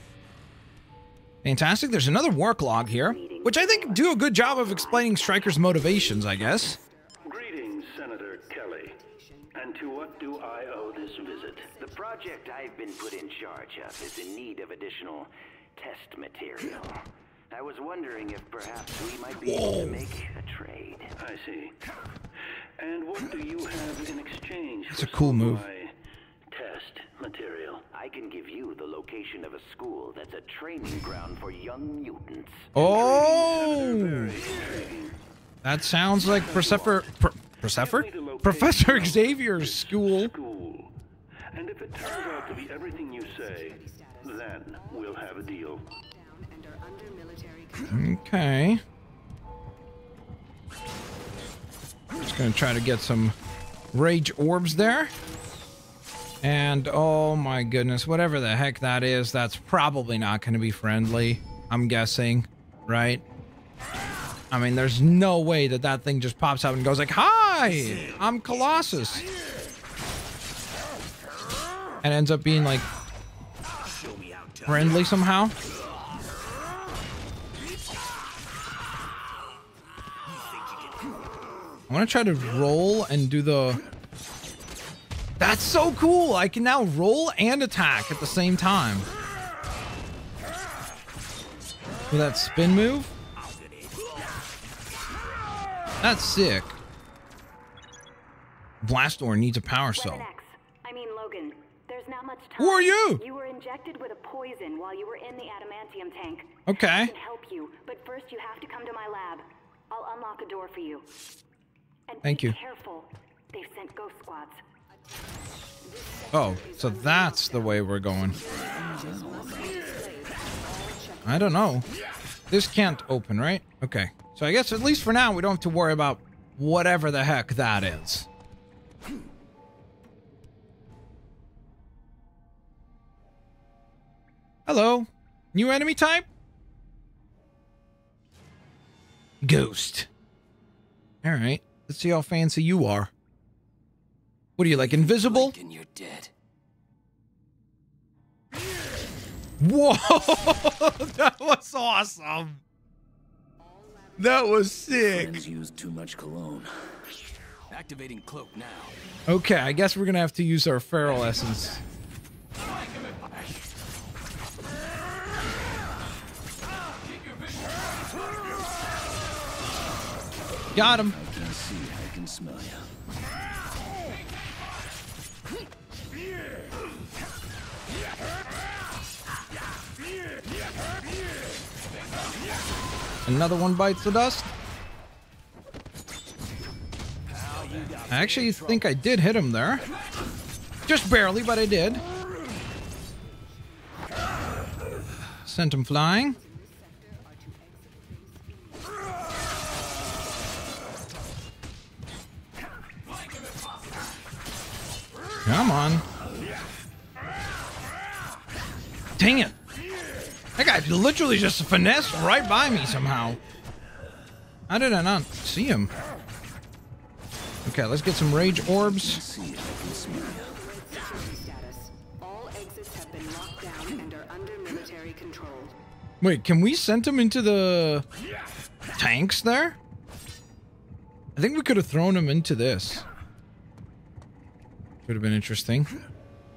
Fantastic. There's another work log here, which I think do a good job of explaining Stryker's motivations, I guess. Greetings, Senator Kelly. And to what do I owe this visit? The project I've been put in charge of is in need of additional test material. I was wondering if perhaps we might be able to make a trade. I see. And what do you have in exchange It's for a cool move. my test material? I can give you the location of a school that's a training ground for young mutants. Oh! That sounds like Professor... Pro- Professor? Professor Xavier's school. School. And if it turns out to be everything you say, then we'll have a deal. Okay. Just gonna try to get some rage orbs there. And oh my goodness, whatever the heck that is, that's probably not gonna be friendly. I'm guessing, right? I mean, there's no way that that thing just pops up and goes like, "Hi, I'm Colossus," and ends up being like friendly somehow. I want to try to roll and do the. That's so cool! I can now roll and attack at the same time. With that spin move. That's sick. Blastor needs a power cell. I mean Logan. There's There's not much time. Who are you? You were injected with a poison while you were in the adamantium tank. Okay. I can help you, but first you have to come to my lab. I'll unlock a door for you. And Thank be you. careful. They've sent ghost squads. Oh, so that's the way we're going. I don't know. This can't open, right? Okay. So I guess at least for now, we don't have to worry about whatever the heck that is. Hello. New enemy type? Ghost. Alright. Let's see how fancy you are. What are you, like, invisible? And you're dead. Whoa! that was awesome. That was sick. Friends used too much cologne. Activating cloak now. Okay, I guess we're gonna have to use our feral senses. Got him. Smell. Another one bites the dust. I actually think I did hit him there. Just barely, but I did. Sent him flying. Come on. Dang it. That guy literally just finessed right by me somehow. How did I not see him? Okay, let's get some rage orbs. Wait, can we send him into the tanks there? I think we could have thrown him into this. Would have been interesting.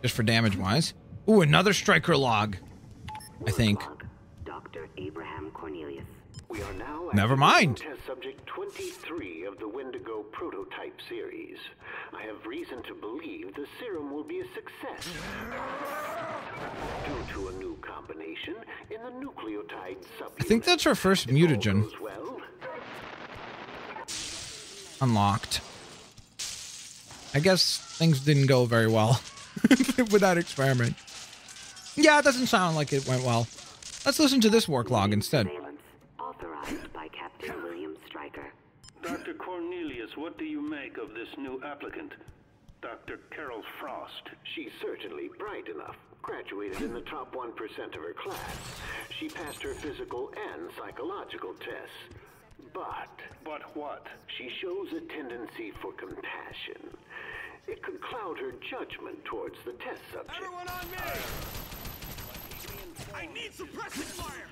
Just for damage wise. Ooh, another Stryker log. I think. Dr. Abraham Cornelius. We are now Never mind. Subject 23 of the Wendigo prototype series. I have reason to believe the serum will be a success. Due to a new combination in the nucleotide subunit. I think that's our first mutagen. Well. Unlocked. I guess things didn't go very well with that experiment. Yeah, it doesn't sound like it went well. Let's listen to this work log instead. Surveillance. Authorized by Captain William Stryker. Dr. Cornelius, what do you make of this new applicant? Dr. Carol Frost. She's certainly bright enough. Graduated in the top 1% of her class. She passed her physical and psychological tests. But But what? she shows a tendency for compassion. It could cloud her judgment towards the test subject. Everyone on me! I need suppressing fire!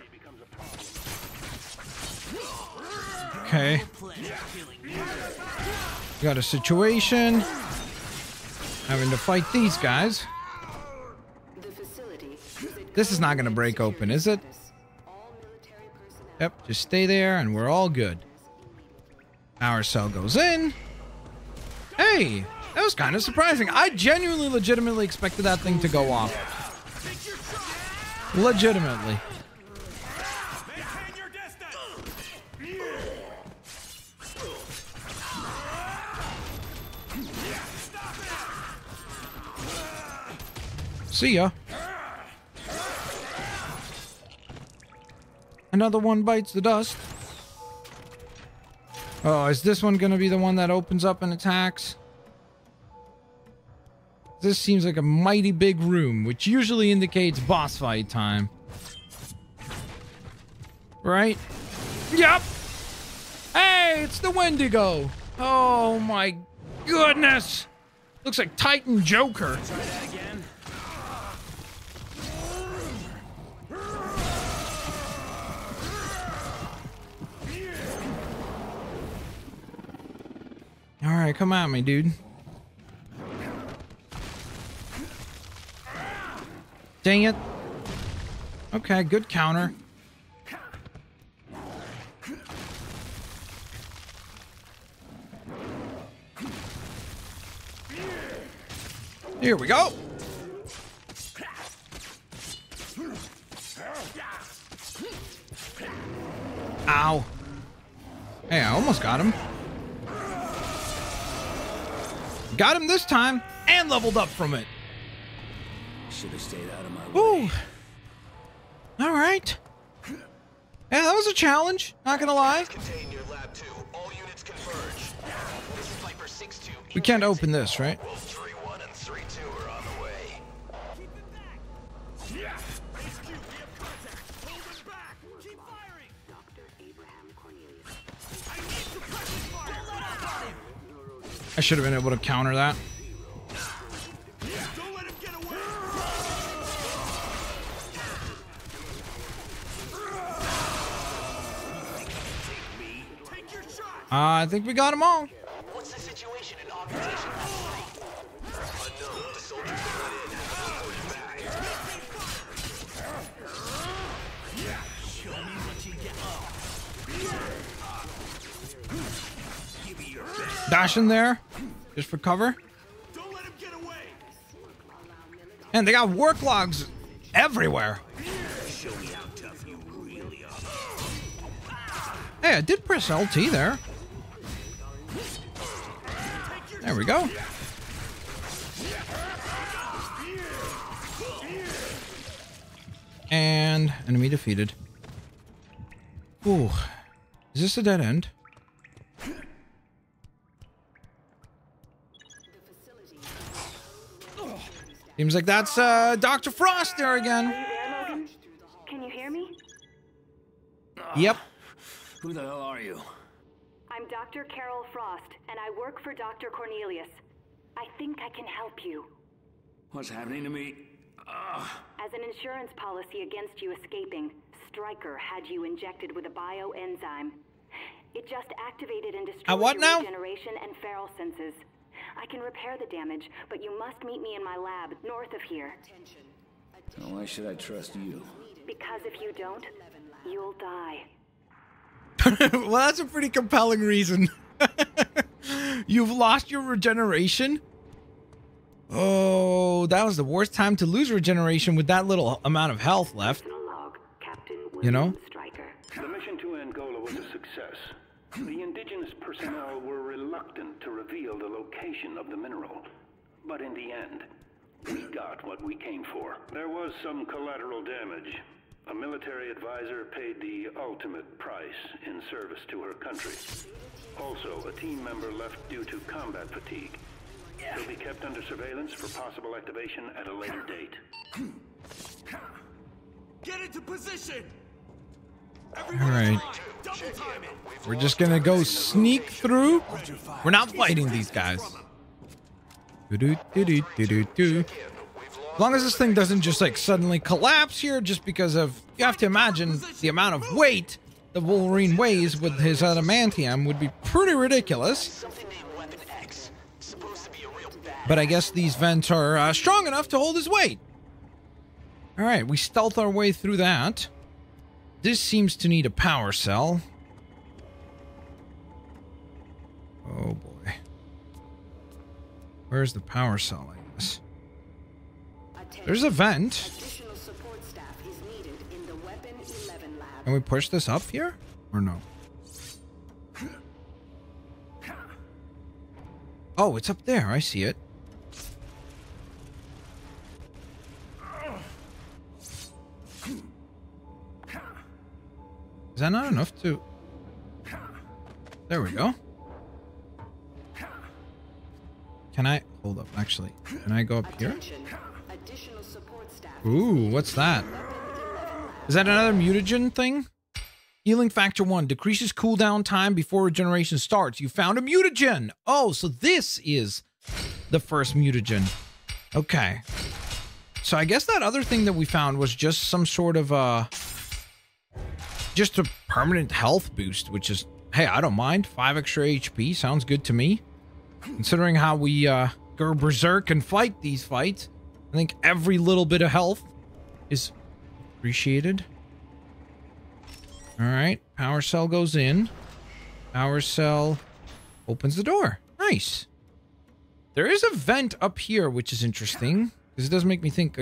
Okay. Got a situation. Having to fight these guys. This is not going to break open, is it? Yep, just stay there and we're all good. Our cell goes in. Hey, that was kind of surprising. I genuinely, legitimately expected that thing to go off. Legitimately. See ya. Another one bites the dust. Oh, is this one going to be the one that opens up and attacks? This seems like a mighty big room, which usually indicates boss fight time. Right? Yep! Hey, it's the Wendigo! Oh my goodness! Looks like Titan Joker. Alright, come at me, dude. Dang it. Okay, good counter. Here we go. Ow. Hey, I almost got him. Got him this time and leveled up from it. Should have stayed out of my way. Ooh. All right. Yeah, that was a challenge. Not gonna lie. Contain your lab two. All units converge. This is Viper 6-2. We can't open this, right? 3-1 and 3-2 are on the way. Yeah. HQ, we have contact. Hold them back. Keep firing. Dr. Abraham Cornelius. I need suppression fire. Don't let up on him. I should have been able to counter that. Uh, I think we got them all. What's the situation in augmentation? Unknown. The soldiers are in. Show me what you get. Give me your best. Dash in there. Just for cover. Don't let him get away. And they got work logs everywhere. Show me how tough you really are. Hey, I did press LT there. There we go. And enemy defeated. Ooh. Is this a dead end? Seems like that's uh, Dr. Frost there again. Are you there, Logan? Can you hear me? Yep. Who the hell are you? I'm Dr. Carol Frost, and I work for Dr. Cornelius. I think I can help you. What's happening to me? Ugh. As an insurance policy against you escaping, Stryker had you injected with a bioenzyme. It just activated and destroyed A what your now? regeneration and feral senses. I can repair the damage, but you must meet me in my lab north of here. Now, why should I trust you? Because if you don't, you'll die. well, that's a pretty compelling reason. You've lost your regeneration? Oh, that was the worst time to lose regeneration with that little amount of health left. Captain You know? The mission to Angola was a success. The indigenous personnel were reluctant to reveal the location of the mineral. But in the end, we got what we came for. There was some collateral damage. A military advisor paid the ultimate price in service to her country. Also, a team member left due to combat fatigue. He'll be kept under surveillance for possible activation at a later date. Get into position. All right. Double time it. We're just gonna go sneak through. We're not fighting these guys. Do-do-do-do-do-do. As long as this thing doesn't just like suddenly collapse here just because of you have to imagine the amount of weight the Wolverine weighs with his adamantium would be pretty ridiculous. But I guess these vents are uh, strong enough to hold his weight. All right, we stealth our way through that. This seems to need a power cell. Oh boy. Where's the power cell? There's a vent. Staff is needed in the Weapon 11 lab. Can we push this up here? Or no? Oh, it's up there. I see it. Is that not enough to... There we go. Can I... Hold up, actually. Can I go up here? Ooh, what's that? Is that another mutagen thing? Healing factor 1 decreases cooldown time before regeneration starts. You found a mutagen. Oh, so this is the first mutagen. Okay. So I guess that other thing that we found was just some sort of uh just a permanent health boost, which is hey, I don't mind. 5 extra HP sounds good to me. Considering how we uh go berserk and fight these fights, I think every little bit of health is appreciated. All right, power cell goes in. Power cell opens the door. Nice. There is a vent up here, which is interesting because it does make me think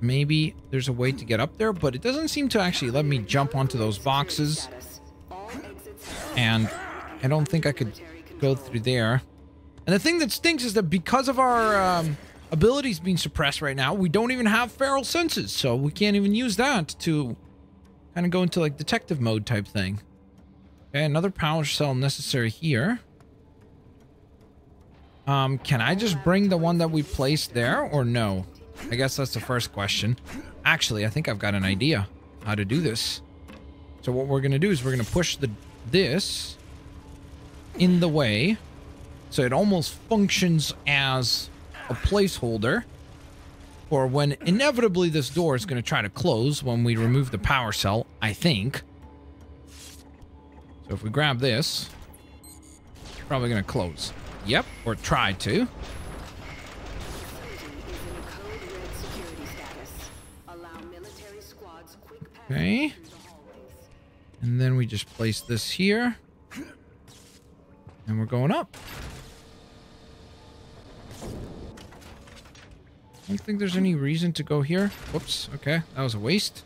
maybe there's a way to get up there, but it doesn't seem to actually let me jump onto those boxes. and I don't think I could go through there. And the thing that stinks is that because of our um, abilities being suppressed right now, we don't even have feral senses, so we can't even use that to kind of go into like detective mode type thing. Okay, another power cell necessary here. Um, can I just bring the one that we placed there or no? I guess that's the first question. Actually, I think I've got an idea how to do this. So what we're going to do is we're going to push the this in the way so it almost functions as a placeholder for when inevitably this door is going to try to close when we remove the power cell, I think. So if we grab this, probably going to close. Yep, or try to. Okay. And then we just place this here. And we're going up. I don't think there's any reason to go here. Whoops. Okay. That was a waste.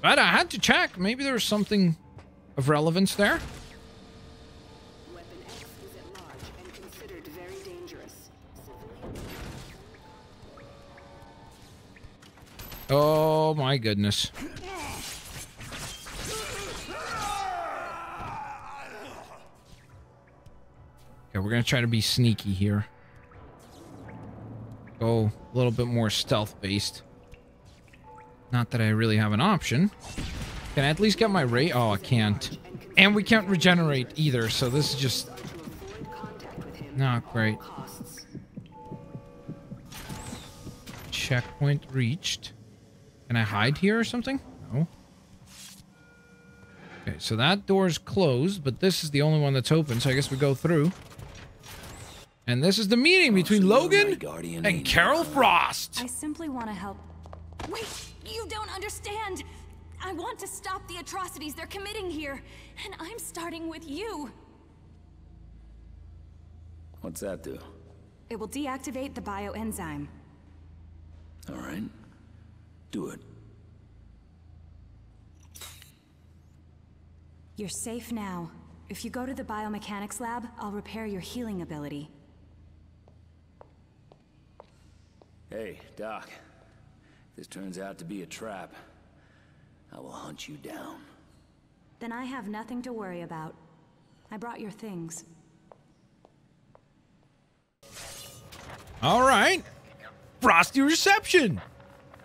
But I had to check. Maybe there was something of relevance there. Oh my goodness. Okay, we're gonna try to be sneaky here. Go a little bit more stealth based. Not that I really have an option. Can I at least get my rate? Oh, I can't. And we can't regenerate either, so this is just not great. Checkpoint reached. Can I hide here or something? No. Okay, so that door's closed, but this is the only one that's open, so I guess we go through. And this is the meeting between Logan and Carol Frost. I simply want to help. Wait, you don't understand. I want to stop the atrocities they're committing here, and I'm starting with you. What's that do? It will deactivate the bioenzyme. All right. Do it. You're safe now. If you go to the biomechanics lab, I'll repair your healing ability. Hey, Doc. If this turns out to be a trap, I will hunt you down. Then I have nothing to worry about. I brought your things. All right. Frosty reception.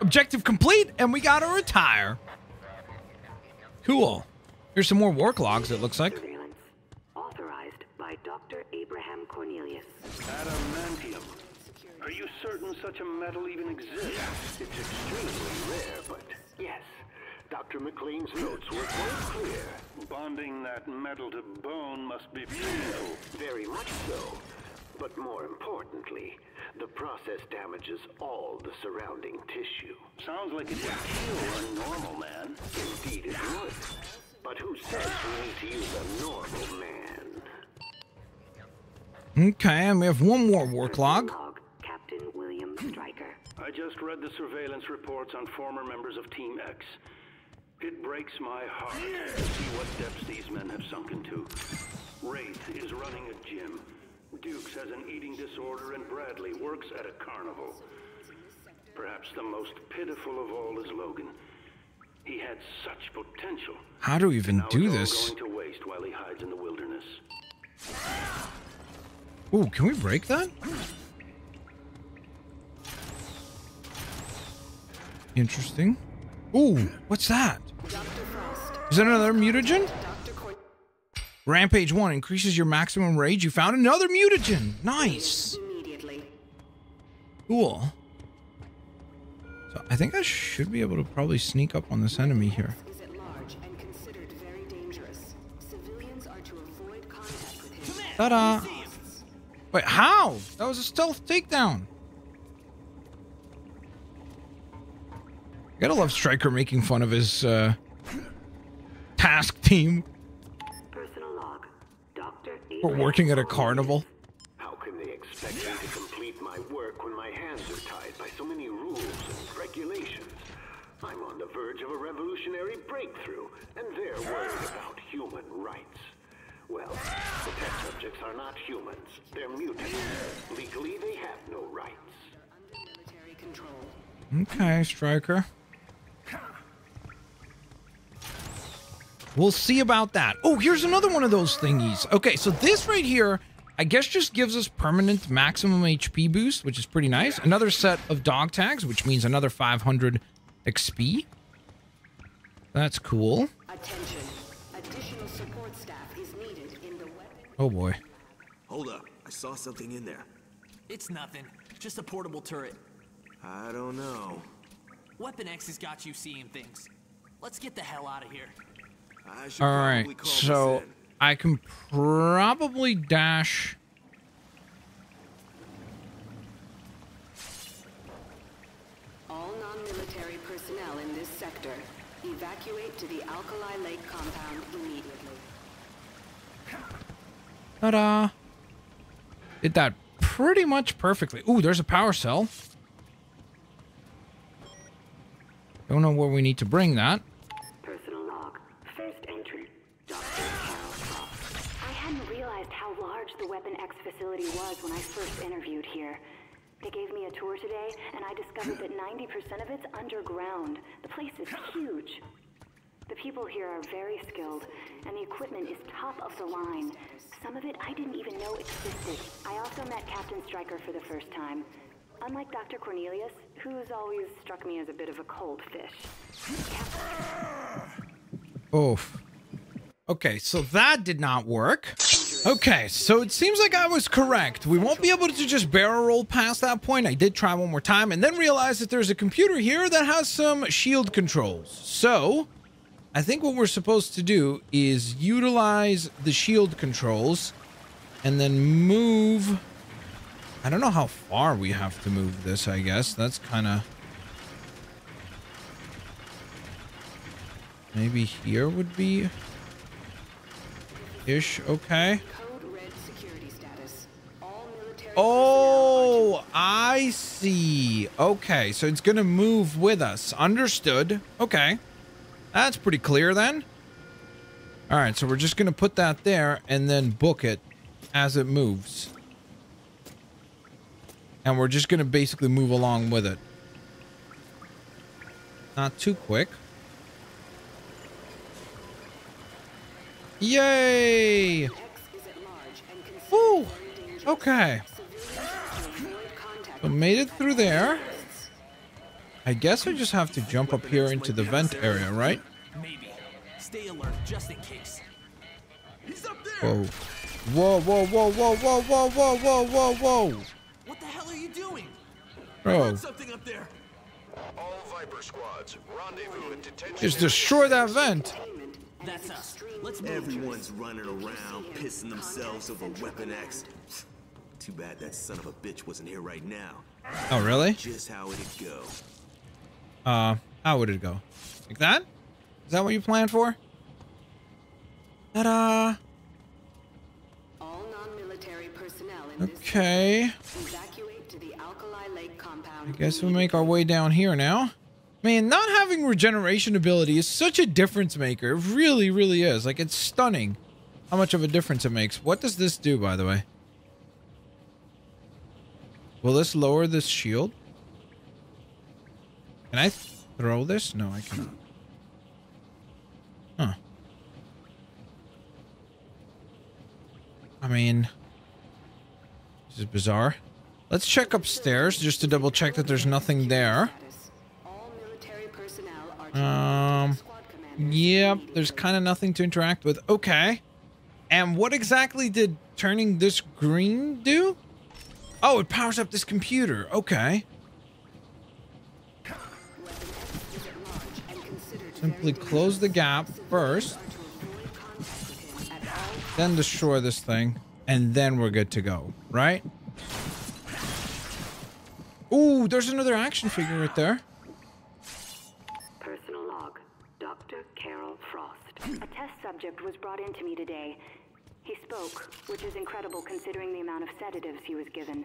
Objective complete, and we gotta retire. Cool. Here's some more work logs, it looks like. Authorized by Dr. Abraham Cornelius. Adamantium. Are you certain such a metal even exists? It's extremely rare, but yes. Dr. MacLain's notes were quite clear. Bonding that metal to bone must be painful. Very much so. But more importantly, the process damages all the surrounding tissue. Sounds like it would kill a normal man. Indeed it would. But who says we need to use a normal man? Okay, and we have one more work log. Captain William Stryker. I just read the surveillance reports on former members of Team X. It breaks my heart to see what depths these men have sunk into. Wraith is running a gym. Dukes has an eating disorder and Bradley works at a carnival. Perhaps the most pitiful of all is Logan. He had such potential. How do we even Now do this? going to waste while he hides in the wilderness. Ooh, can we break that? Interesting. Ooh, what's that? Is that another mutagen? Rampage 1 increases your maximum rage. You found another mutagen. Nice. Cool. So I think I should be able to probably sneak up on this enemy here. Ta-da. Wait, how? That was a stealth takedown. I gotta love Stryker making fun of his uh, task team We're working at a carnival. How can they expect me to complete my work when my hands are tied by so many rules and regulations? I'm on the verge of a revolutionary breakthrough, and they're worried about human rights. Well, the test subjects are not humans. They're mutants. Legally, they have no rights. Okay, Stryker. We'll see about that. Oh, here's another one of those thingies. Okay, so this right here, I guess just gives us permanent maximum HP boost, which is pretty nice. Another set of dog tags, which means another 500 XP. That's cool. Attention. Additional support staff is needed in the weapon. Oh boy. Hold up. I saw something in there. It's nothing. Just a portable turret. I don't know. Weapon X has got you seeing things. Let's get the hell out of here. I should All probably right, call so. I can probably dash. All non-military personnel in this sector evacuate to the Alkali Lake compound immediately. Ta-da! Did that pretty much perfectly. Ooh, there's a power cell. Don't know where we need to bring that. Personal log. First entry. Dr. Carol Frost. I hadn't realized how large the facility was when I first interviewed here. They gave me a tour today, and I discovered that 90% of it's underground. The place is huge. The people here are very skilled, and the equipment is top of the line. Some of it I didn't even know existed. I also met Captain Stryker for the first time. Unlike Dr. Cornelius, who's always struck me as a bit of a cold fish. Oof. Okay, so that did not work. Okay, so it seems like I was correct. We won't be able to just barrel roll past that point. I did try one more time and then realized that there's a computer here that has some shield controls. So, I think what we're supposed to do is utilize the shield controls and then move... I don't know how far we have to move this, I guess. That's kind of... Maybe here would be... Ish, okay. Code red security status. All military Oh, I see. Okay, so it's going to move with us. Understood. Okay. That's pretty clear then. All right, so we're just going to put that there and then book it as it moves. And we're just going to basically move along with it. Not too quick. Yay! Woo! Okay. So made it through there. I guess I just have to jump up here into the vent area, right? Maybe. Stay alert, just in case. He's up there. Whoa. Whoa, whoa, whoa, whoa, whoa, whoa, whoa, whoa, whoa, whoa. What the hell are you doing? Bro, Something up there. All Viper squads, rendezvous at detention. just destroy that vent. That's us. Let's move. Everyone's running around, pissing themselves over Weapon X. Too bad that son of a bitch wasn't here right now. Oh, really? Just how would it'd go. Uh, how would it go? Like that? Is that what you planned for? Ta-da! All non-military personnel in this Okay. evacuate to the Alkali Lake I guess we'll make our way down here now. Man, not having regeneration ability is such a difference maker. It really, really is. Like, it's stunning how much of a difference it makes. What does this do, by the way? Will this lower this shield? Can I throw this? No, I cannot. Huh. I mean, this is bizarre. Let's check upstairs just to double check that there's nothing there. Um, yep, there's kind of nothing to interact with. Okay. And what exactly did turning this green do? Oh, it powers up this computer. Okay. Simply close the gap first. Then destroy this thing. And then we're good to go, right? Ooh, there's another action figure right there. Personal log. Dr. Carol Frost. A test subject was brought in to me today. He spoke, which is incredible considering the amount of sedatives he was given.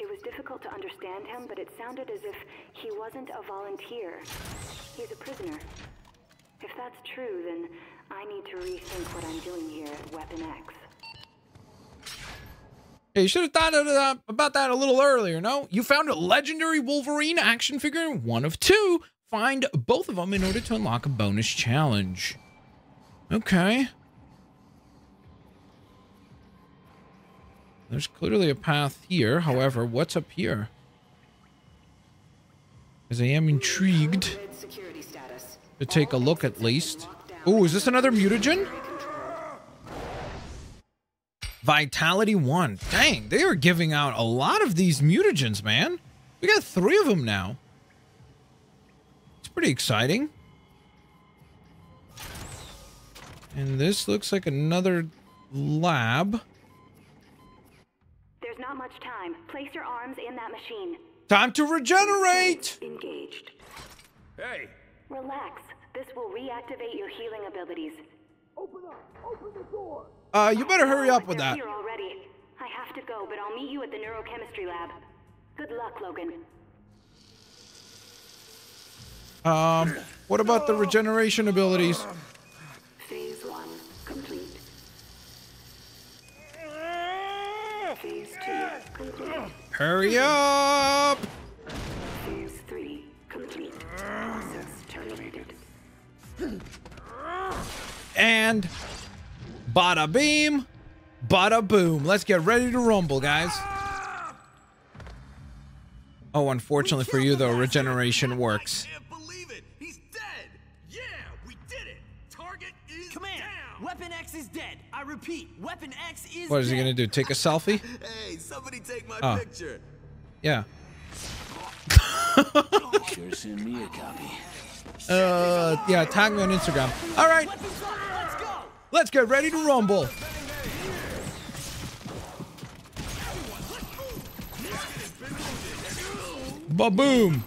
It was difficult to understand him, but it sounded as if he wasn't a volunteer. He's a prisoner. If that's true, then I need to rethink what I'm doing here at Weapon X. Hey, you should have thought that, uh, about that a little earlier, no? You found a legendary Wolverine action figure, one of two. Find both of them in order to unlock a bonus challenge. Okay. There's clearly a path here. However, what's up here? Because I am intrigued to take a look at least. Oh, is this another mutagen? Vitality 1. Dang, they are giving out a lot of these mutagens, man. We got three of them now. It's pretty exciting. And this looks like another lab. There's not much time. Place your arms in that machine. Time to regenerate! Engaged. Hey, Relax. This will reactivate your healing abilities. open up! Open the door! Uh, you better hurry up with They're that. here already. I have to go, but I'll meet you at the neurochemistry lab. Good luck, Logan. Um, what about the regeneration abilities? Phase two complete. Hurry up! Phase three complete. Process terminated. And bada beam, bada boom. Let's get ready to rumble, guys. Oh, unfortunately for you, though, regeneration works. Command, Weapon X is dead. I repeat, Weapon X is What is he gonna do? Take a selfie? Hey, somebody take my Oh. picture. Yeah. Sure send me a copy. Uh, yeah, tag me on Instagram. All right. Let's get ready to rumble. Ba-boom.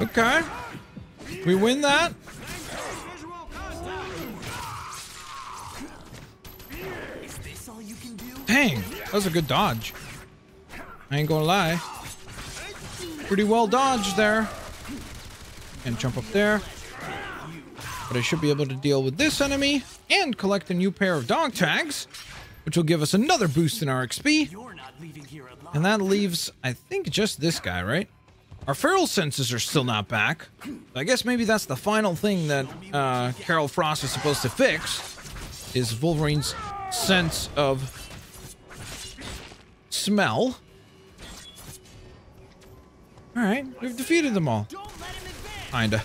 Okay. We win that. Dang, that was a good dodge. I ain't gonna lie. Pretty well dodged there. And jump up there. But I should be able to deal with this enemy and collect a new pair of dog tags, which will give us another boost in our XP. And that leaves, I think, just this guy, right? Our feral senses are still not back. I guess maybe that's the final thing that uh, Carol Frost is supposed to fix, is Wolverine's sense of smell. All right, we've defeated them all. Kinda.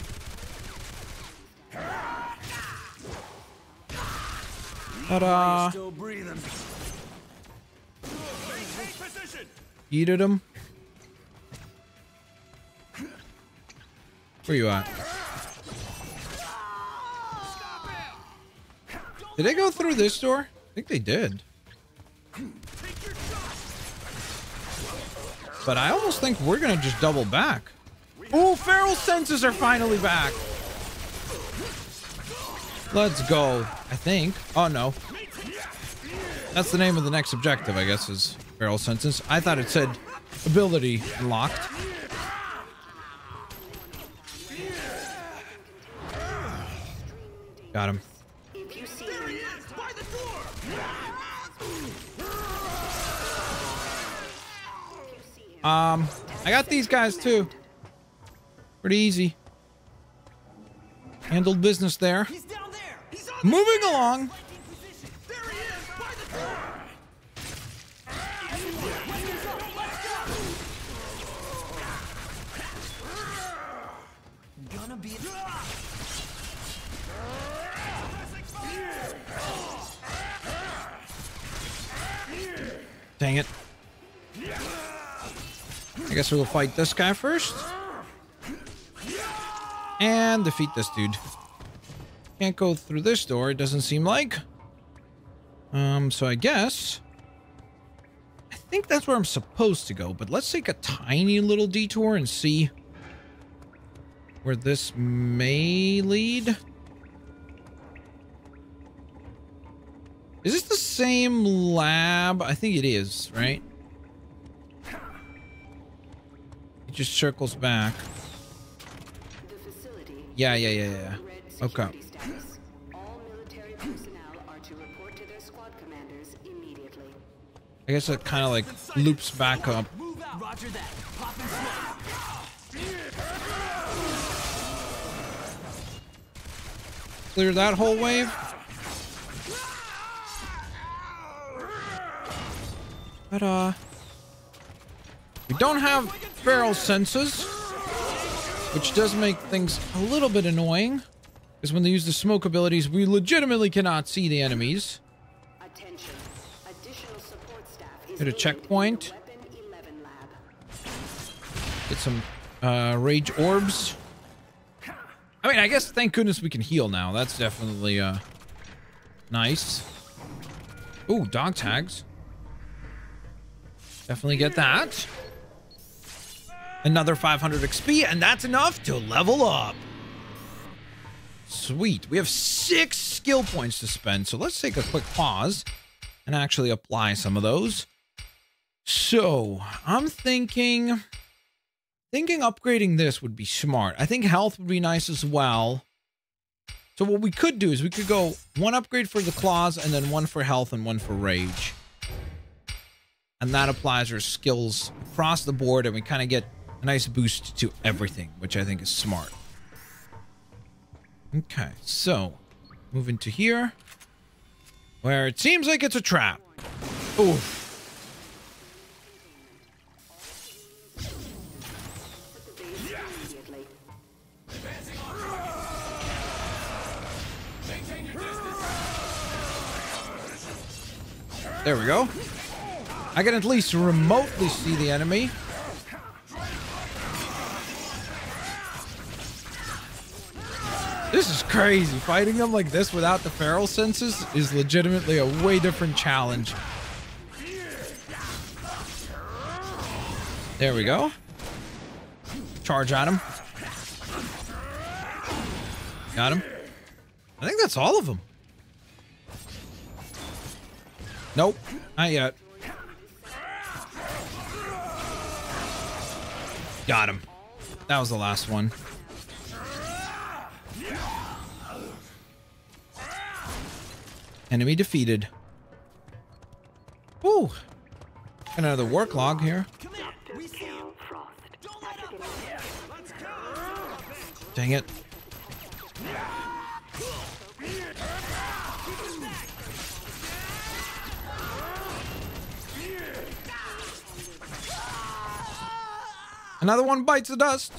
Ta-da! Eated him. Where you at? Did they go through this door? I think they did. But I almost think we're gonna just double back. Ooh, feral senses are finally back. Let's go. I think. Oh no. That's the name of the next objective, I guess, is feral senses. I thought it said ability unlocked. Got him. Um, I got these guys too. Pretty easy. Handled business there. Moving along. Gonna be. Dang it. I guess we'll fight this guy first. And defeat this dude. Can't go through this door, it doesn't seem like. Um, so I guess... I think that's where I'm supposed to go, but let's take a tiny little detour and see where this may lead. Is this the same lab? I think it is, right? It just circles back. Yeah, yeah, yeah, yeah. Okay. I guess it kind of like loops back up. Roger that. Pop and smoke. Clear that whole wave. But, uh... We don't have feral senses. Which does make things a little bit annoying. Because when they use the smoke abilities, we legitimately cannot see the enemies. Hit a checkpoint. Get some uh, rage orbs. I mean, I guess thank goodness we can heal now. That's definitely uh, nice. Ooh, dog tags. Definitely get that. Another 500 XP, and that's enough to level up. Sweet. We have six skill points to spend, so let's take a quick pause and actually apply some of those. So, I'm thinking... Thinking upgrading this would be smart. I think health would be nice as well. So what we could do is we could go one upgrade for the claws and then one for health and one for rage. And that applies our skills across the board and we kind of get a nice boost to everything, which I think is smart. Okay, so move into here where it seems like it's a trap. Oof. There we go. I can at least remotely see the enemy. This is crazy. Fighting them like this without the feral senses is legitimately a way different challenge. There we go. Charge at him. Got him. I think that's all of them. Nope, not yet. Got him. That was the last one. Enemy defeated. Woo! Another work log here. Dang it. Another one bites the dust.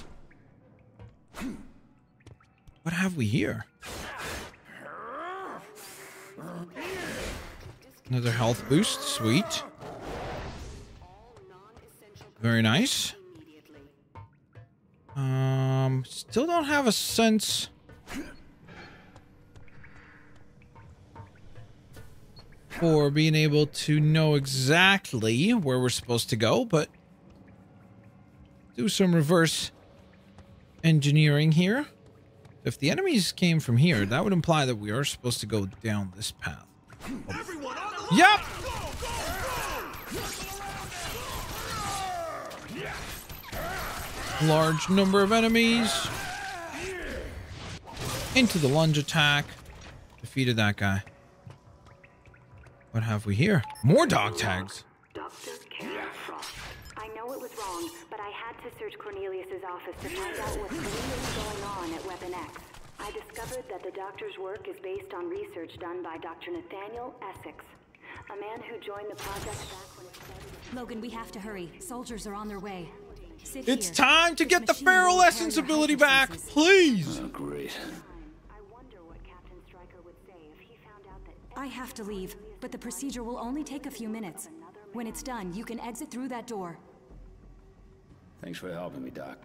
What have we here? Another health boost. Sweet. Very nice. Um, still don't have a sense. For being able to know exactly where we're supposed to go, but do some reverse engineering here. If the enemies came from here, that would imply that we are supposed to go down this path. Yep! Large number of enemies. Into the lunge attack. Defeated that guy. What have we here? More dog tags. I know it was wrong, but I had to search Cornelius's office to find out what's really going on at Weapon X. I discovered that the doctor's work is based on research done by Dr. Nathaniel Essex, a man who joined the project back when it started. Logan, we have to hurry. Soldiers are on their way. Sit It's here. time to get the feral senses ability back, please. Oh, great. I have to leave, but the procedure will only take a few minutes. When it's done, you can exit through that door. Thanks for helping me, Doc.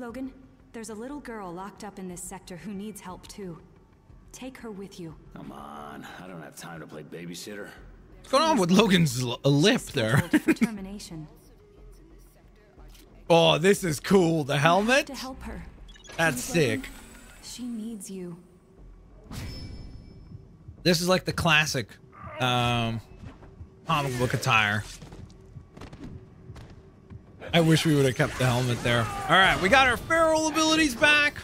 Logan, there's a little girl locked up in this sector who needs help too. Take her with you. Come on, I don't have time to play babysitter. What's going on with Logan's lip there? For termination. oh, this is cool. The helmet? To help her. That's sick. She needs you. This is like the classic um, comic book attire. I wish we would have kept the helmet there. All right, we got our feral abilities back.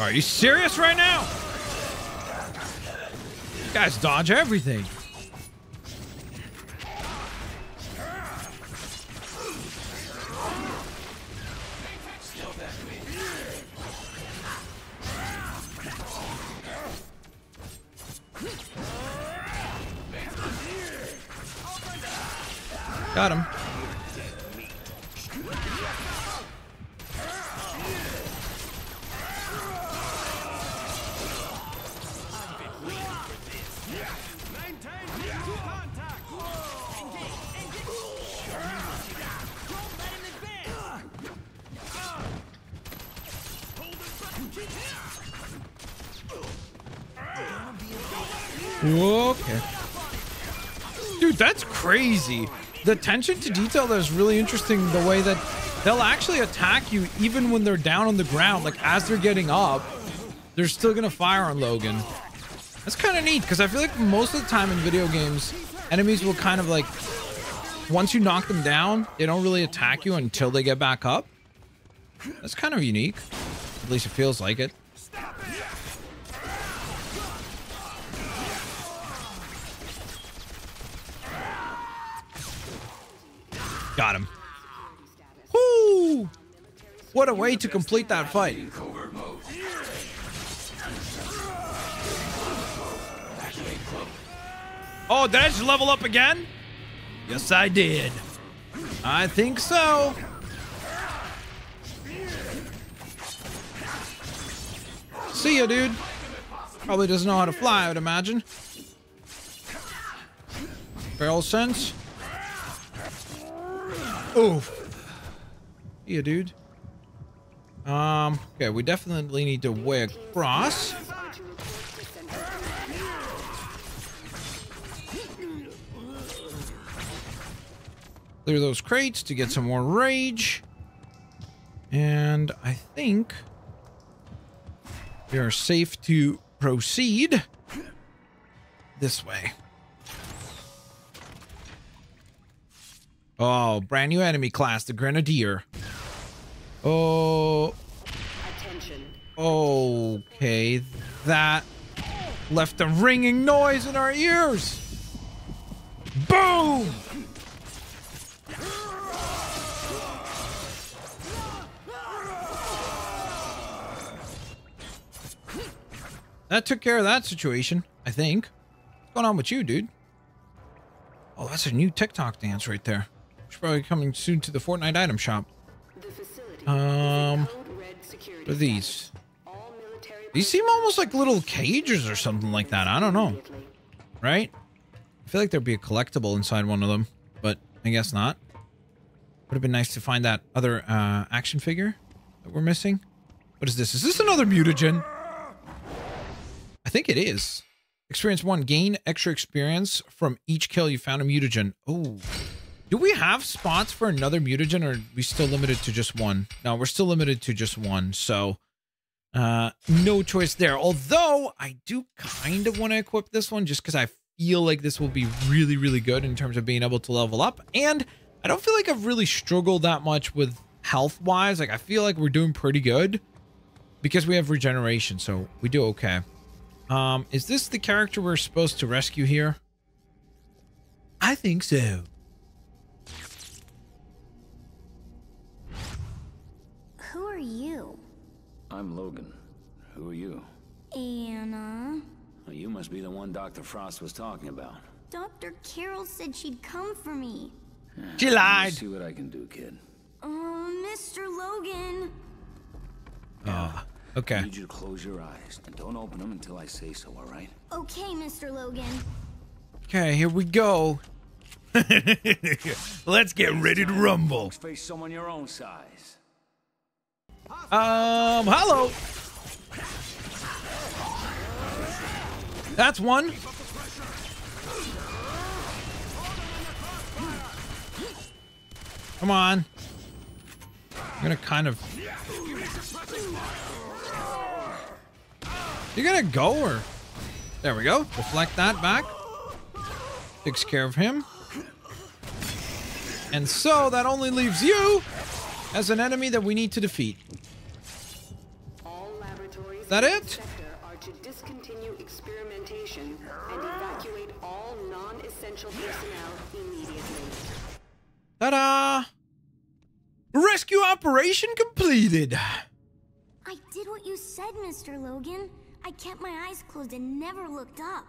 Are you serious right now? You guys dodge everything. Got him. Okay. Dude, that's crazy. The attention to detail there is really interesting. The way that they'll actually attack you even when they're down on the ground. Like as they're getting up, they're still gonna fire on Logan. That's kind of neat because I feel like most of the time in video games, enemies will kind of like once you knock them down, they don't really attack you until they get back up. That's kind of unique. At least it feels like it. Got him. Whoo! What a way to complete that fight. Oh, did I just level up again? Yes, I did. I think so. See ya, dude. Probably doesn't know how to fly, I would imagine. Feral sense. Oof. Yeah, dude. Um, okay, we definitely need to way across. Clear those crates to get some more rage. And I think we are safe to proceed this way. Oh, brand new enemy class, the Grenadier. Oh. Okay, that left a ringing noise in our ears. Boom! That took care of that situation, I think. What's going on with you, dude? Oh, that's a new TikTok dance right there. Probably coming soon to the Fortnite item shop. Um, what are these? These seem almost like little cages or something like that. I don't know. Right? I feel like there'd be a collectible inside one of them, but I guess not. Would have been nice to find that other uh, action figure that we're missing. What is this? Is this another mutagen? I think it is. Experience one. Gain extra experience from each kill you found a mutagen. Oh. Do we have spots for another mutagen or are we still limited to just one? No, we're still limited to just one. So, uh, no choice there. Although I do kind of want to equip this one just because I feel like this will be really, really good in terms of being able to level up. And I don't feel like I've really struggled that much with health wise. Like I feel like we're doing pretty good because we have regeneration. So we do okay. Um, is this the character we're supposed to rescue here? I think so. I'm Logan. Who are you? Anna. Well, you must be the one Dr. Frost was talking about. Dr. Carol said she'd come for me. She Let me lied. see what I can do, kid. Oh, Mr. Logan. Oh, okay. I okay. need you to close your eyes and don't open them until I say so, all right? Okay, Mr. Logan. Okay, here we go. Let's get ready to rumble. Face someone your own size. Um, hello. That's one. Come on. I'm gonna kind of. You're gonna go or? There we go. Deflect that back. Takes care of him. And so that only leaves you as an enemy that we need to defeat. Is that it? are to discontinue experimentation and evacuate all non-essential personnel immediately. Ta-da! Rescue operation completed. I did what you said, Mr. Logan. I kept my eyes closed and never looked up.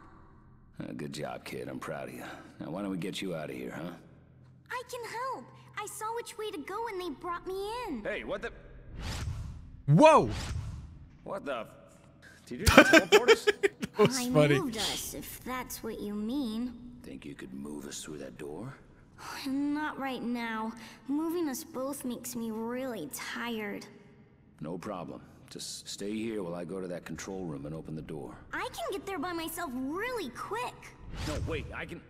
Uh, good job, kid. I'm proud of you. Now, why don't we get you out of here, huh? I can help. I saw which way to go when they brought me in. Hey, what the? Whoa! What the? Did you teleport us? was I funny. moved us, if that's what you mean. Think you could move us through that door? Not right now. Moving us both makes me really tired. No problem. Just stay here while I go to that control room and open the door. I can get there by myself really quick. No, wait, I can.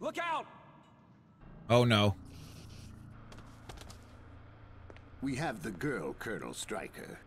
Look out! Oh no. We have the girl, Colonel Stryker.